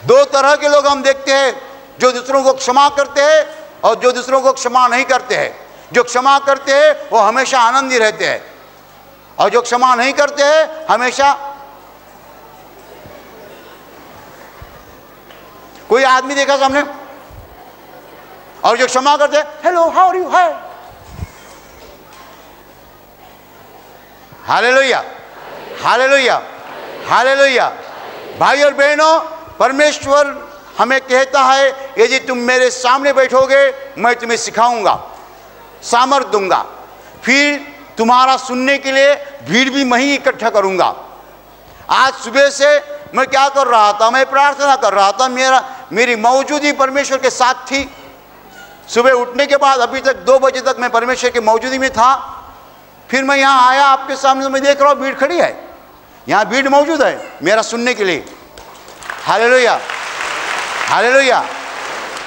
दो तरह के लोग हम देखते हैं, जो दूसरों को क्षमा करते हैं और जो दूसरों को क्षमा नहीं करते हैं। जो क्षमा करते हैं, वो हमेशा आनंदी रहते हैं। और जो क्षमा नहीं करते हैं, हमेशा कोई आदमी देखा सामने? और जो क्षमा करते हैं हेलो हाउ यू हाय हाले लोहिया हाले लोहिया हाले भाई और बहनों, परमेश्वर हमें कहता है, यदि तुम मेरे सामने बैठोगे, मैं तुम्हें सिखाऊँगा, सामर्थ दूँगा। फिर तुम्हारा सुनने के लिए भीड़ भी मैं ही इकट्ठा करूँगा। आज सुबह से मैं क्या कर रहा था, मैं प्रार्थना कर रहा था, मेरा, मेरी मौजूदगी परमेश्वर के साथ थी। सुबह उठने के बाद अभी तक दो बजे तक मैं परमेश्वर की मौजूदगी में था। फिर मैं यहाँ आया, आपके सामने मैं देख रहा हूँ, भीड़ खड़ी है। यहाँ भीड़ मौजूद है मेरा सुनने के लिए। हालेलुया। हालेलुया।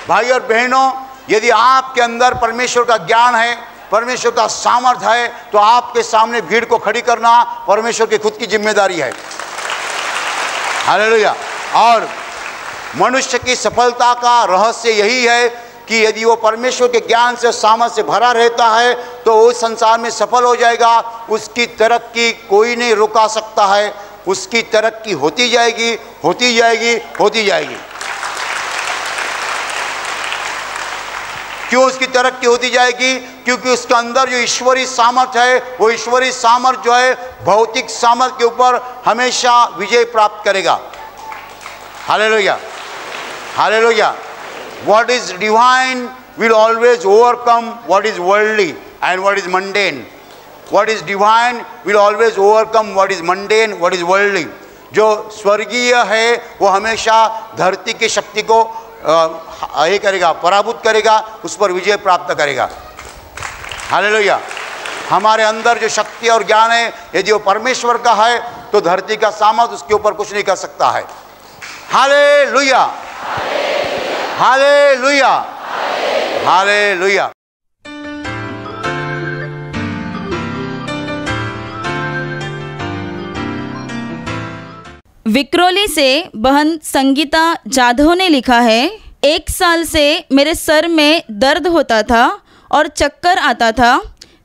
भाई और बहनों, यदि आपके अंदर परमेश्वर का ज्ञान है, परमेश्वर का सामर्थ्य है तो आपके सामने भीड़ को खड़ी करना परमेश्वर की खुद की ज़िम्मेदारी है। हालेलुया। और मनुष्य की सफलता का रहस्य यही है कि यदि वो परमेश्वर के ज्ञान से सामर्थ्य से भरा रहता है तो उस संसार में सफल हो जाएगा। उसकी तरक्की कोई नहीं रुका सकता है। उसकी तरक्की होती जाएगी होती जाएगी होती जाएगी। क्यों उसकी तरक्की होती जाएगी? क्योंकि उसके अंदर जो ईश्वरी सामर्थ्य है, वो ईश्वरी सामर्थ्य जो है, भौतिक सामर्थ्य के ऊपर हमेशा विजय प्राप्त करेगा। हाले लोहिया हाले hallelujah. What is divine will always overcome what is worldly and what is mundane what is divine will always overcome what is mundane what is worldly जो स्वर्गीय है वो हमेशा धरती की शक्ति को अ, ये करेगा पराभूत करेगा उस पर विजय प्राप्त करेगा हालेलुया हमारे अंदर जो शक्ति और ज्ञान है यदि वो परमेश्वर का है तो धरती का सामर्थ उसके ऊपर कुछ नहीं कर सकता है हालेलुया हालेलुया हालेलुया विक्रोली से बहन संगीता जाधव ने लिखा है, एक साल से मेरे सर में दर्द होता था और चक्कर आता था।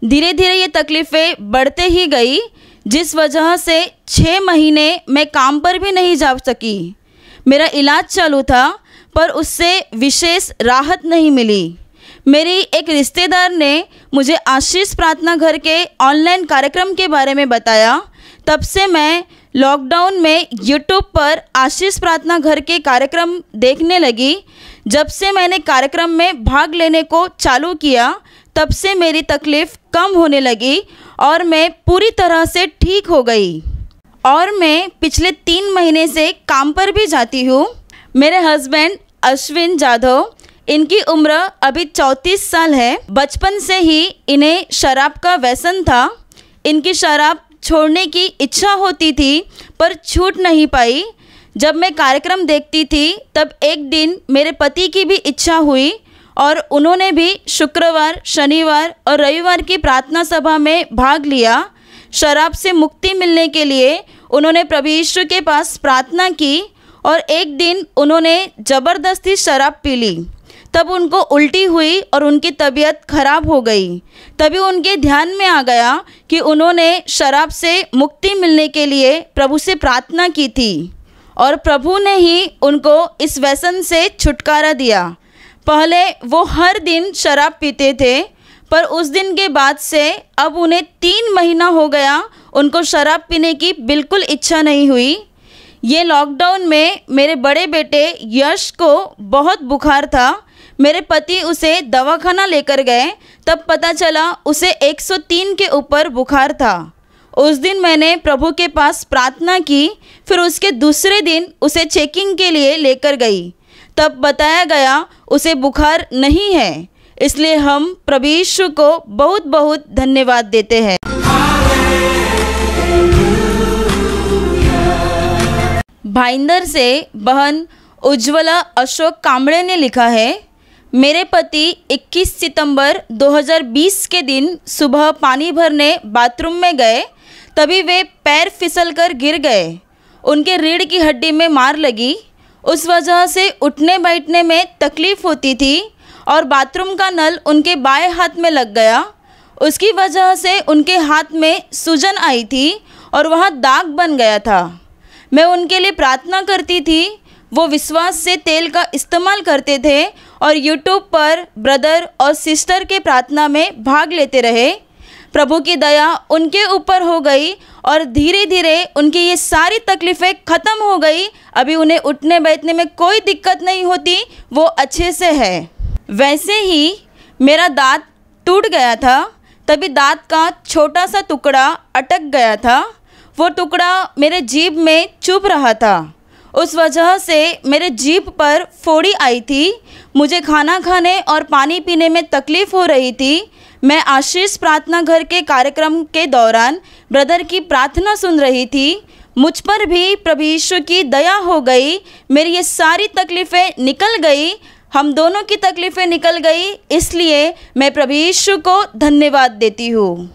धीरे धीरे ये तकलीफ़ें बढ़ते ही गई, जिस वजह से छः महीने मैं काम पर भी नहीं जा सकी। मेरा इलाज चालू था पर उससे विशेष राहत नहीं मिली। मेरी एक रिश्तेदार ने मुझे आशीष प्रार्थना घर के ऑनलाइन कार्यक्रम के बारे में बताया। तब से मैं लॉकडाउन में यूट्यूब पर आशीष प्रार्थना घर के कार्यक्रम देखने लगी। जब से मैंने कार्यक्रम में भाग लेने को चालू किया, तब से मेरी तकलीफ़ कम होने लगी और मैं पूरी तरह से ठीक हो गई। और मैं पिछले तीन महीने से काम पर भी जाती हूँ। मेरे हस्बैंड अश्विन जाधव, इनकी उम्र अभी चौंतीस साल है। बचपन से ही इन्हें शराब का व्यसन था। इनकी शराब छोड़ने की इच्छा होती थी, पर छूट नहीं पाई। जब मैं कार्यक्रम देखती थी, तब एक दिन मेरे पति की भी इच्छा हुई और उन्होंने भी शुक्रवार, शनिवार और रविवार की प्रार्थना सभा में भाग लिया। शराब से मुक्ति मिलने के लिए उन्होंने प्रभु यीशु के पास प्रार्थना की। और एक दिन उन्होंने ज़बरदस्ती शराब पी ली। तब उनको उल्टी हुई और उनकी तबीयत खराब हो गई। तभी उनके ध्यान में आ गया कि उन्होंने शराब से मुक्ति मिलने के लिए प्रभु से प्रार्थना की थी और प्रभु ने ही उनको इस व्यसन से छुटकारा दिया। पहले वो हर दिन शराब पीते थे, पर उस दिन के बाद से अब उन्हें तीन महीना हो गया उनको शराब पीने की बिल्कुल इच्छा नहीं हुई। ये लॉकडाउन में मेरे बड़े बेटे यश को बहुत बुखार था। मेरे पति उसे दवाखाना लेकर गए, तब पता चला उसे 103 के ऊपर बुखार था। उस दिन मैंने प्रभु के पास प्रार्थना की, फिर उसके दूसरे दिन उसे चेकिंग के लिए लेकर गई। तब बताया गया उसे बुखार नहीं है, इसलिए हम प्रभु यीशु को बहुत बहुत धन्यवाद देते हैं। भाईंदर से बहन उज्ज्वला अशोक कांबड़े ने लिखा है, मेरे पति 21 सितंबर 2020 के दिन सुबह पानी भरने बाथरूम में गए, तभी वे पैर फिसलकर गिर गए। उनके रीढ़ की हड्डी में मार लगी। उस वजह से उठने बैठने में तकलीफ़ होती थी और बाथरूम का नल उनके बाएँ हाथ में लग गया। उसकी वजह से उनके हाथ में सूजन आई थी और वहाँ दाग बन गया था। मैं उनके लिए प्रार्थना करती थी। वो विश्वास से तेल का इस्तेमाल करते थे और यूट्यूब पर ब्रदर और सिस्टर के प्रार्थना में भाग लेते रहे। प्रभु की दया उनके ऊपर हो गई और धीरे धीरे उनकी ये सारी तकलीफ़ें ख़त्म हो गई। अभी उन्हें उठने बैठने में कोई दिक्कत नहीं होती, वो अच्छे से है। वैसे ही मेरा दांत टूट गया था, तभी दांत का छोटा सा टुकड़ा अटक गया था। वो टुकड़ा मेरे जीभ में चुभ रहा था। उस वजह से मेरे जीप पर फोड़ी आई थी। मुझे खाना खाने और पानी पीने में तकलीफ़ हो रही थी। मैं आशीष प्रार्थना घर के कार्यक्रम के दौरान ब्रदर की प्रार्थना सुन रही थी। मुझ पर भी प्रभु यीशु की दया हो गई। मेरी ये सारी तकलीफ़ें निकल गई। हम दोनों की तकलीफ़ें निकल गई। इसलिए मैं प्रभु यीशु को धन्यवाद देती हूँ।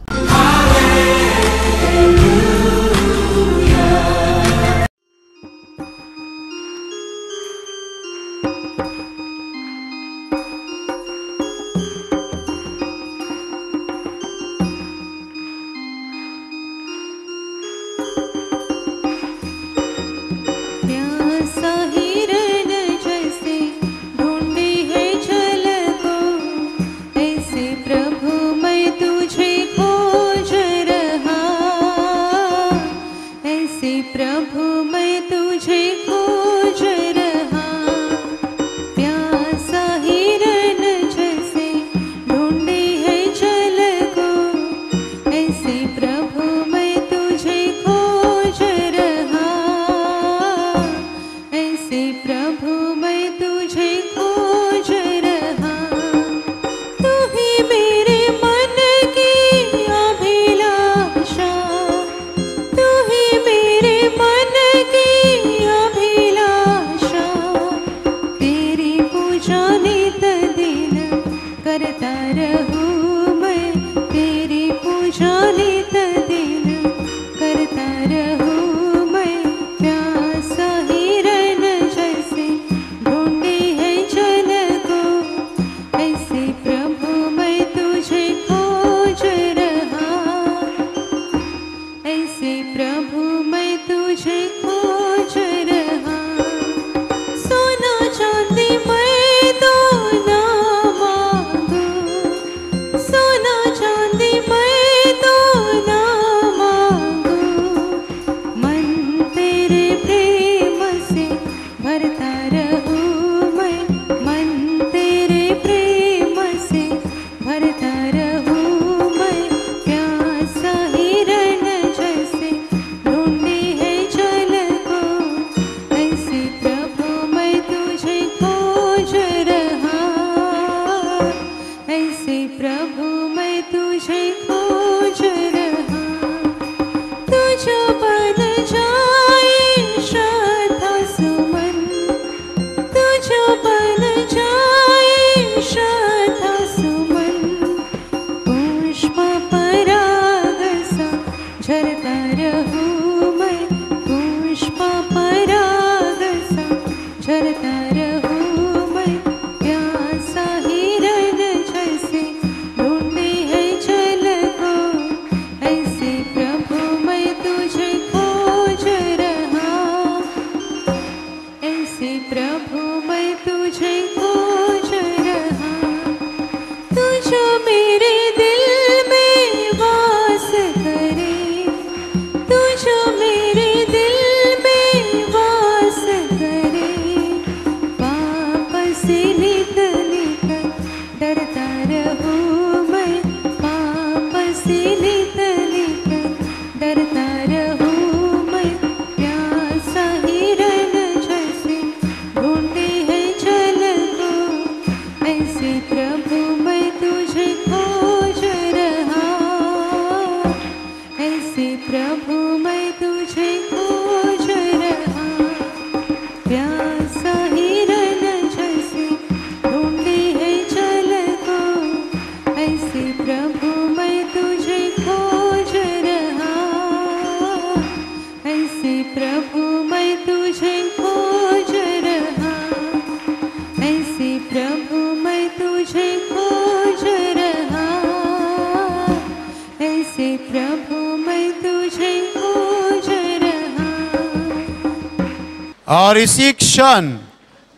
इसी क्षण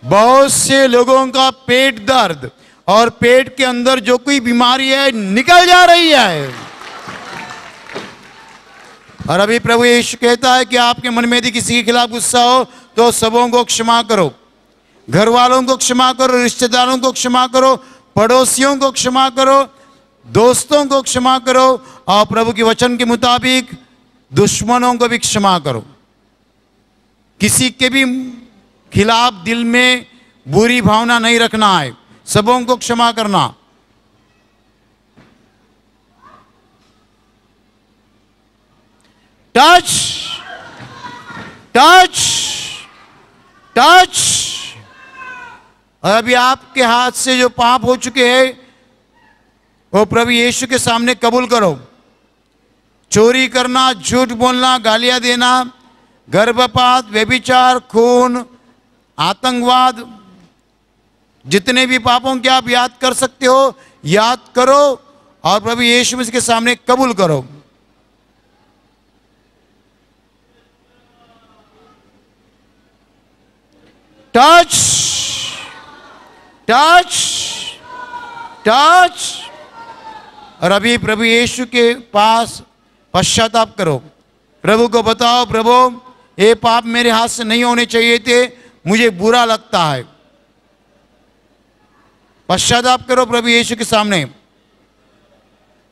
बहुत से लोगों का पेट दर्द और पेट के अंदर जो कोई बीमारी है, निकल जा रही है। और अभी प्रभु यीशु कहता है कि आपके मन में यदि किसी के खिलाफ गुस्सा हो तो सबों को क्षमा करो। घर वालों को क्षमा करो, रिश्तेदारों को क्षमा करो, पड़ोसियों को क्षमा करो, दोस्तों को क्षमा करो और प्रभु के वचन के मुताबिक दुश्मनों को भी क्षमा करो। किसी के भी खिलाफ दिल में बुरी भावना नहीं रखना है। सबों को क्षमा करना। Touch touch touch. और अभी आपके हाथ से जो पाप हो चुके हैं, वो प्रभु यीशु के सामने कबूल करो। चोरी करना, झूठ बोलना, गालियाँ देना, गर्भपात, व्यभिचार, खून आतंकवाद। जितने भी पापों के आप याद कर सकते हो, याद करो और प्रभु यीशु मसीह के सामने कबूल करो। Touch touch touch. और अभी प्रभु यीशु के पास पश्चाताप करो। प्रभु को बताओ, प्रभु, ये पाप मेरे हाथ से नहीं होने चाहिए थे मुझे बुरा लगता है। पश्चाताप करो प्रभु यीशु के सामने।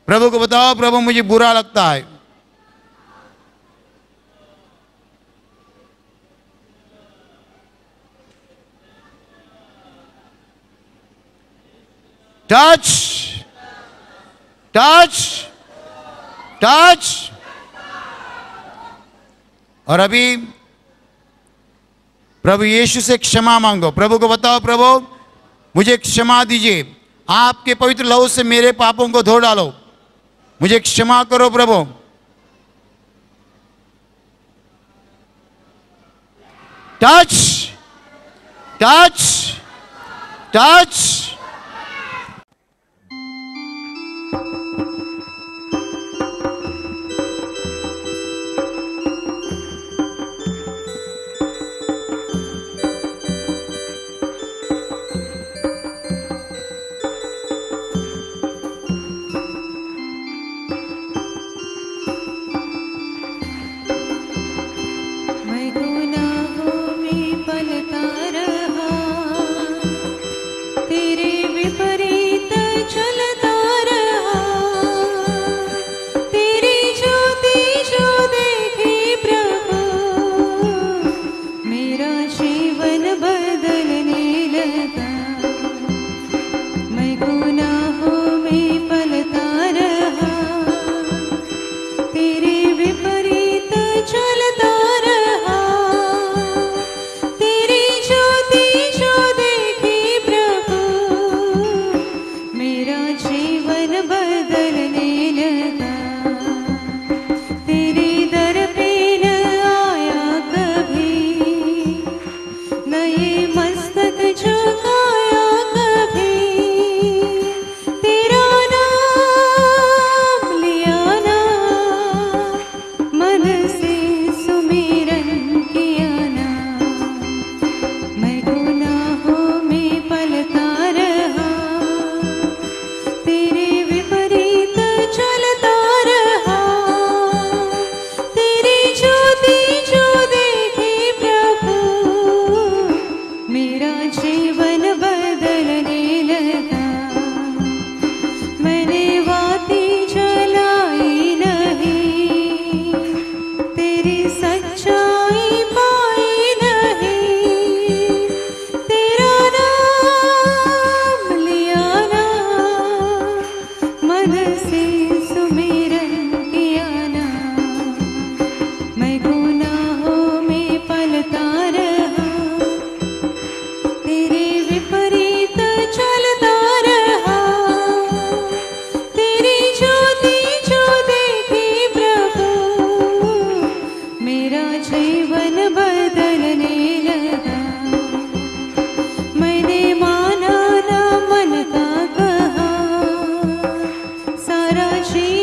प्रभु को बताओ, प्रभु मुझे बुरा लगता है। टच टच टच और अभी प्रभु यीशु से क्षमा मांगो। प्रभु को बताओ, प्रभु, मुझे क्षमा दीजिए। आपके पवित्र लहू से मेरे पापों को धो डालो। मुझे क्षमा करो, प्रभु। टच टच टच सारा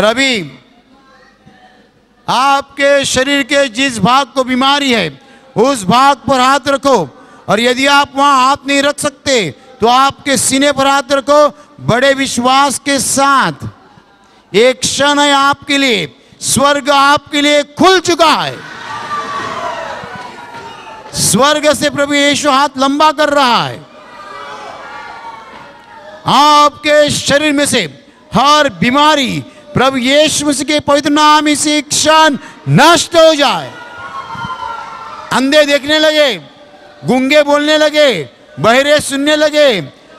और अभी आपके शरीर के जिस भाग को बीमारी है, उस भाग पर हाथ रखो। और यदि आप वहाँ हाथ नहीं रख सकते तो आपके सीने पर हाथ रखो, बड़े विश्वास के साथ। एक क्षण है आपके लिए, स्वर्ग आपके लिए खुल चुका है। स्वर्ग से प्रभु यीशु हाथ लंबा कर रहा है। आपके शरीर में से हर बीमारी प्रभु यीशु मसीह के पवित्र नाम इसी क्षण नष्ट हो जाए। अंधे देखने लगे, गूँगे बोलने लगे, बहरे सुनने लगे,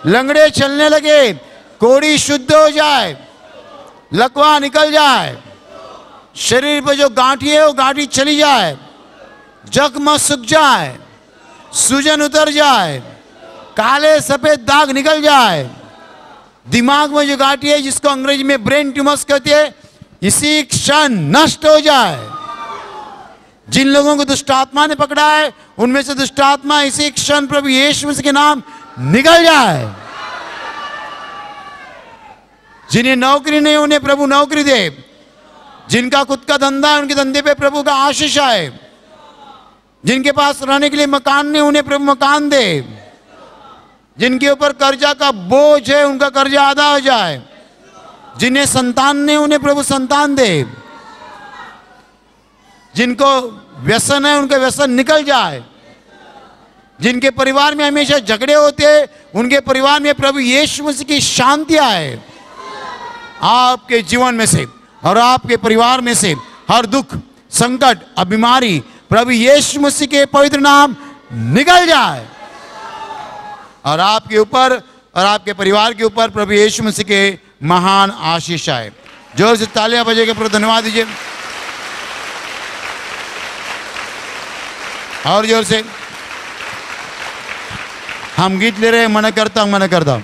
लंगड़े चलने लगे, कोड़ी शुद्ध हो जाए, लकवा निकल जाए, शरीर पर जो गांठी है, वो गांठी चली जाए जख्म सूख जाए, सूजन उतर जाए, काले सफ़ेद दाग निकल जाए। दिमाग में जो गांठी है, जिसको अंग्रेज़ी में ब्रेन ट्यूमर्स कहते हैं, इसी क्षण नष्ट हो जाए। जिन लोगों को दुष्ट आत्मा ने पकड़ा है, उनमें से दुष्ट आत्मा इसी क्षण प्रभु यीशु के नाम निकल जाए। जिन्हें नौकरी नहीं, उन्हें प्रभु नौकरी दे। जिनका खुद का धंधा है, उनके धंधे पे प्रभु का आशीष आए। जिनके पास रहने के लिए मकान नहीं, उन्हें प्रभु मकान दे। जिनके ऊपर कर्जा का बोझ है, उनका कर्जा आधा हो जाए। जिन्हें संतान नहीं, उन्हें प्रभु संतान दे। जिनको व्यसन है, उनका व्यसन निकल जाए। जिनके परिवार में हमेशा झगड़े होते हैं, उनके परिवार में प्रभु यीशु मसीह की शांति आए। आपके जीवन में से और आपके परिवार में से हर दुख, संकट और बीमारी प्रभु यीशु मसीह के पवित्र नाम निकल जाए। और आपके ऊपर और आपके परिवार के ऊपर प्रभु यीशु मसीह के महान आशीष आए। ज़ोर से तालियाँ बजे के प्रभु धन्यवाद दीजिए। और ज़ोर से, हम गीत ले रहे हैं, मना करता हूँ, मना करता हूँ।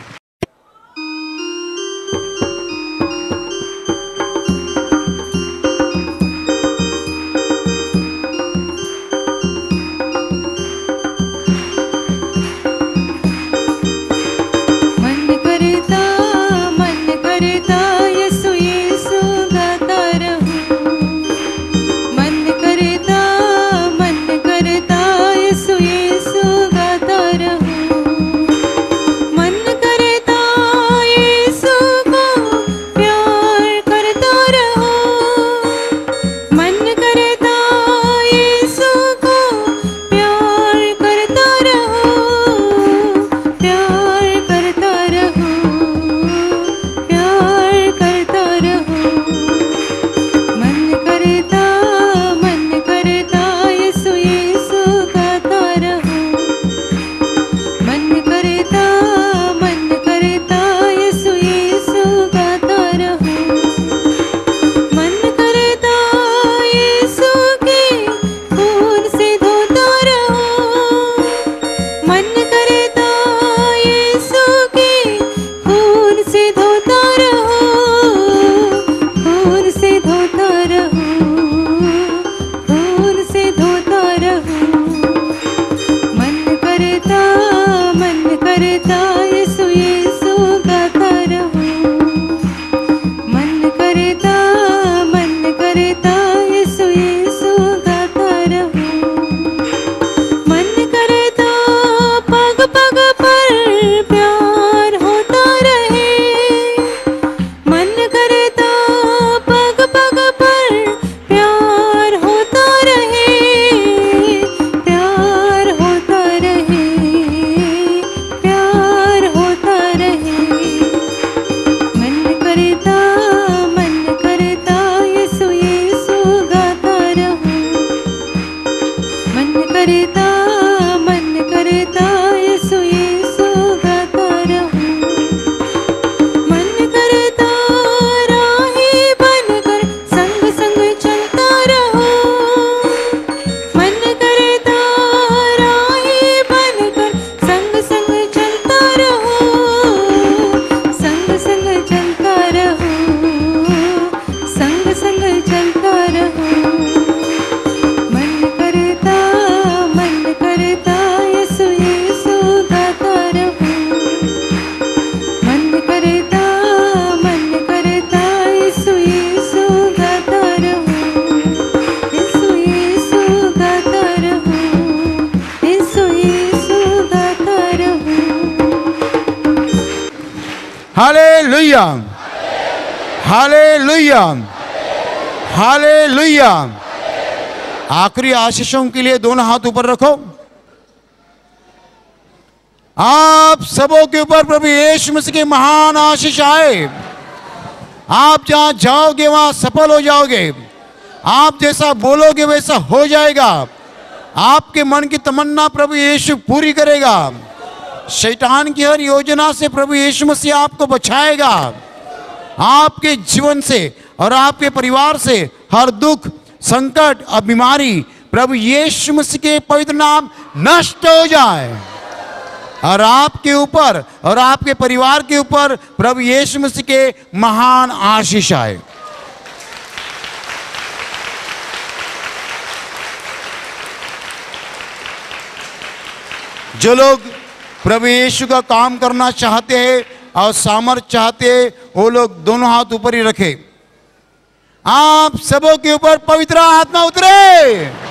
आशीषों के लिए दोनों हाथ ऊपर रखो। आप सबों के ऊपर प्रभु यीशु मसीह की महान आशीष आए। आप जहाँ जाओगे, वहाँ सफल हो जाओगे। आप जैसा बोलोगे, वैसा हो जाएगा। आपके मन की तमन्ना प्रभु यीशु पूरी करेगा। शैतान की हर योजना से प्रभु यीशु मसीह आपको बचाएगा। आपके जीवन से और आपके परिवार से हर दुख, संकट और बीमारी प्रभु यीशु मसीह के पवित्र नाम नष्ट हो जाए। और आपके ऊपर, और आपके परिवार के ऊपर प्रभु यीशु मसीह के महान आशीष आए। जो लोग प्रभु यीशु का काम करना चाहते हैं और सामर्थ चाहते हैं, वो लोग दोनों हाथ ऊपर ही रखे। आप सबों के ऊपर पवित्र आत्मा उतरे।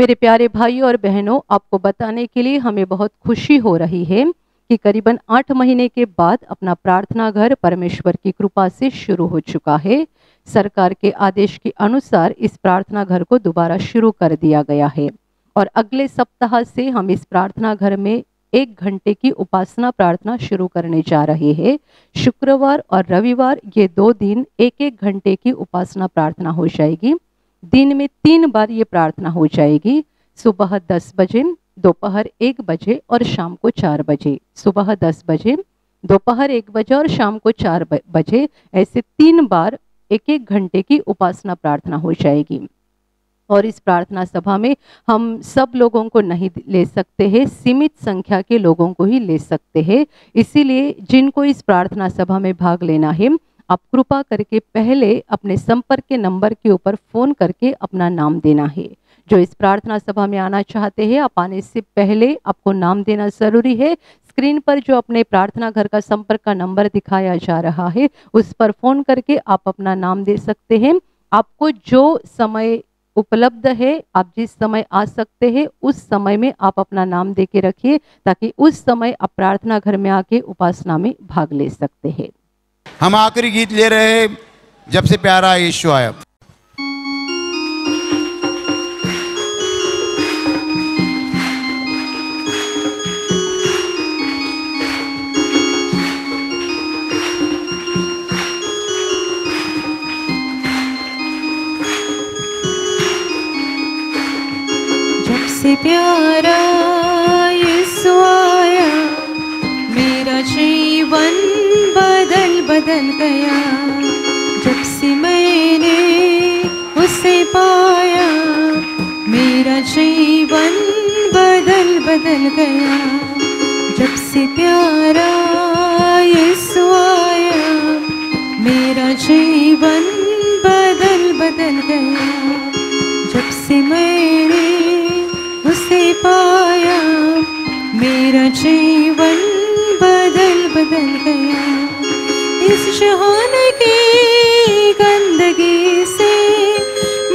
मेरे प्यारे भाइयों और बहनों, आपको बताने के लिए हमें बहुत खुशी हो रही है कि करीबन आठ महीने के बाद अपना प्रार्थना घर परमेश्वर की कृपा से शुरू हो चुका है। सरकार के आदेश के अनुसार इस प्रार्थना घर को दोबारा शुरू कर दिया गया है और अगले सप्ताह से हम इस प्रार्थना घर में एक घंटे की उपासना प्रार्थना शुरू करने जा रहे हैं। शुक्रवार और रविवार ये दो दिन एक एक घंटे की उपासना प्रार्थना हो जाएगी। दिन में तीन बार ये प्रार्थना हो जाएगी। सुबह दस बजे, दोपहर एक बजे और शाम को चार बजे। सुबह दस बजे, दोपहर एक बजे और शाम को चार बजे ऐसे तीन बार एक एक घंटे की उपासना प्रार्थना हो जाएगी। और इस प्रार्थना सभा में हम सब लोगों को नहीं ले सकते हैं, सीमित संख्या के लोगों को ही ले सकते हैं। इसीलिए जिनको इस प्रार्थना सभा में भाग लेना है आप कृपा करके पहले अपने संपर्क के नंबर के ऊपर फ़ोन करके अपना नाम देना है। जो इस प्रार्थना सभा में आना चाहते हैं, आप आने से पहले आपको नाम देना ज़रूरी है। स्क्रीन पर जो अपने प्रार्थना घर का संपर्क का नंबर दिखाया जा रहा है, उस पर फ़ोन करके आप अपना नाम दे सकते हैं। आपको जो समय उपलब्ध है, आप जिस समय आ सकते हैं, उस समय में आप अपना नाम दे के रखिए, ताकि उस समय आप प्रार्थना घर में आके उपासना में भाग ले सकते हैं। हम आखिरी गीत ले रहे हैं जब से प्यारा यीशु आया। जब से प्यारा बदल गया। जब से मैंने उसे पाया, मेरा जीवन बदल बदल गया। जब से प्यारा यीशु आया, मेरा जीवन बदल बदल गया। जब से मैंने उसे पाया, मेरा जीवन बदल बदल गया। इस होने की गंदगी से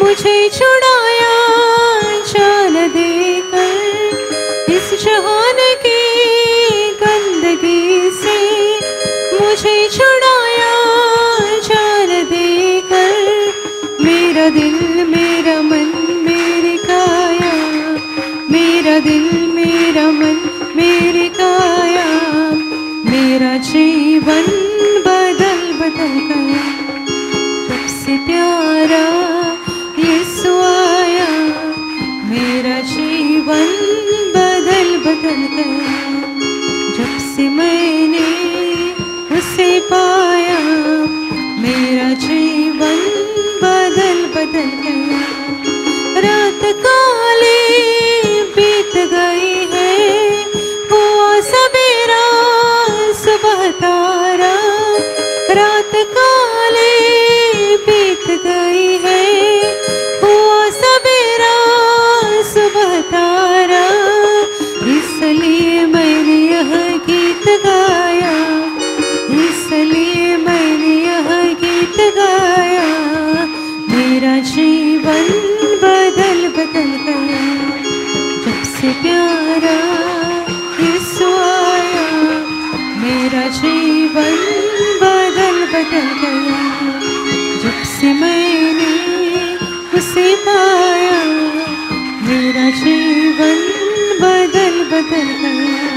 मुझे छुड़ाया मेरा जीवन बदल बदल गया। रात का बदल गया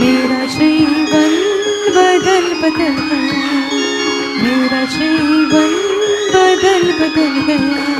मेरा जीवन बदल बदल गया मेरा जीवन बदल बदल गया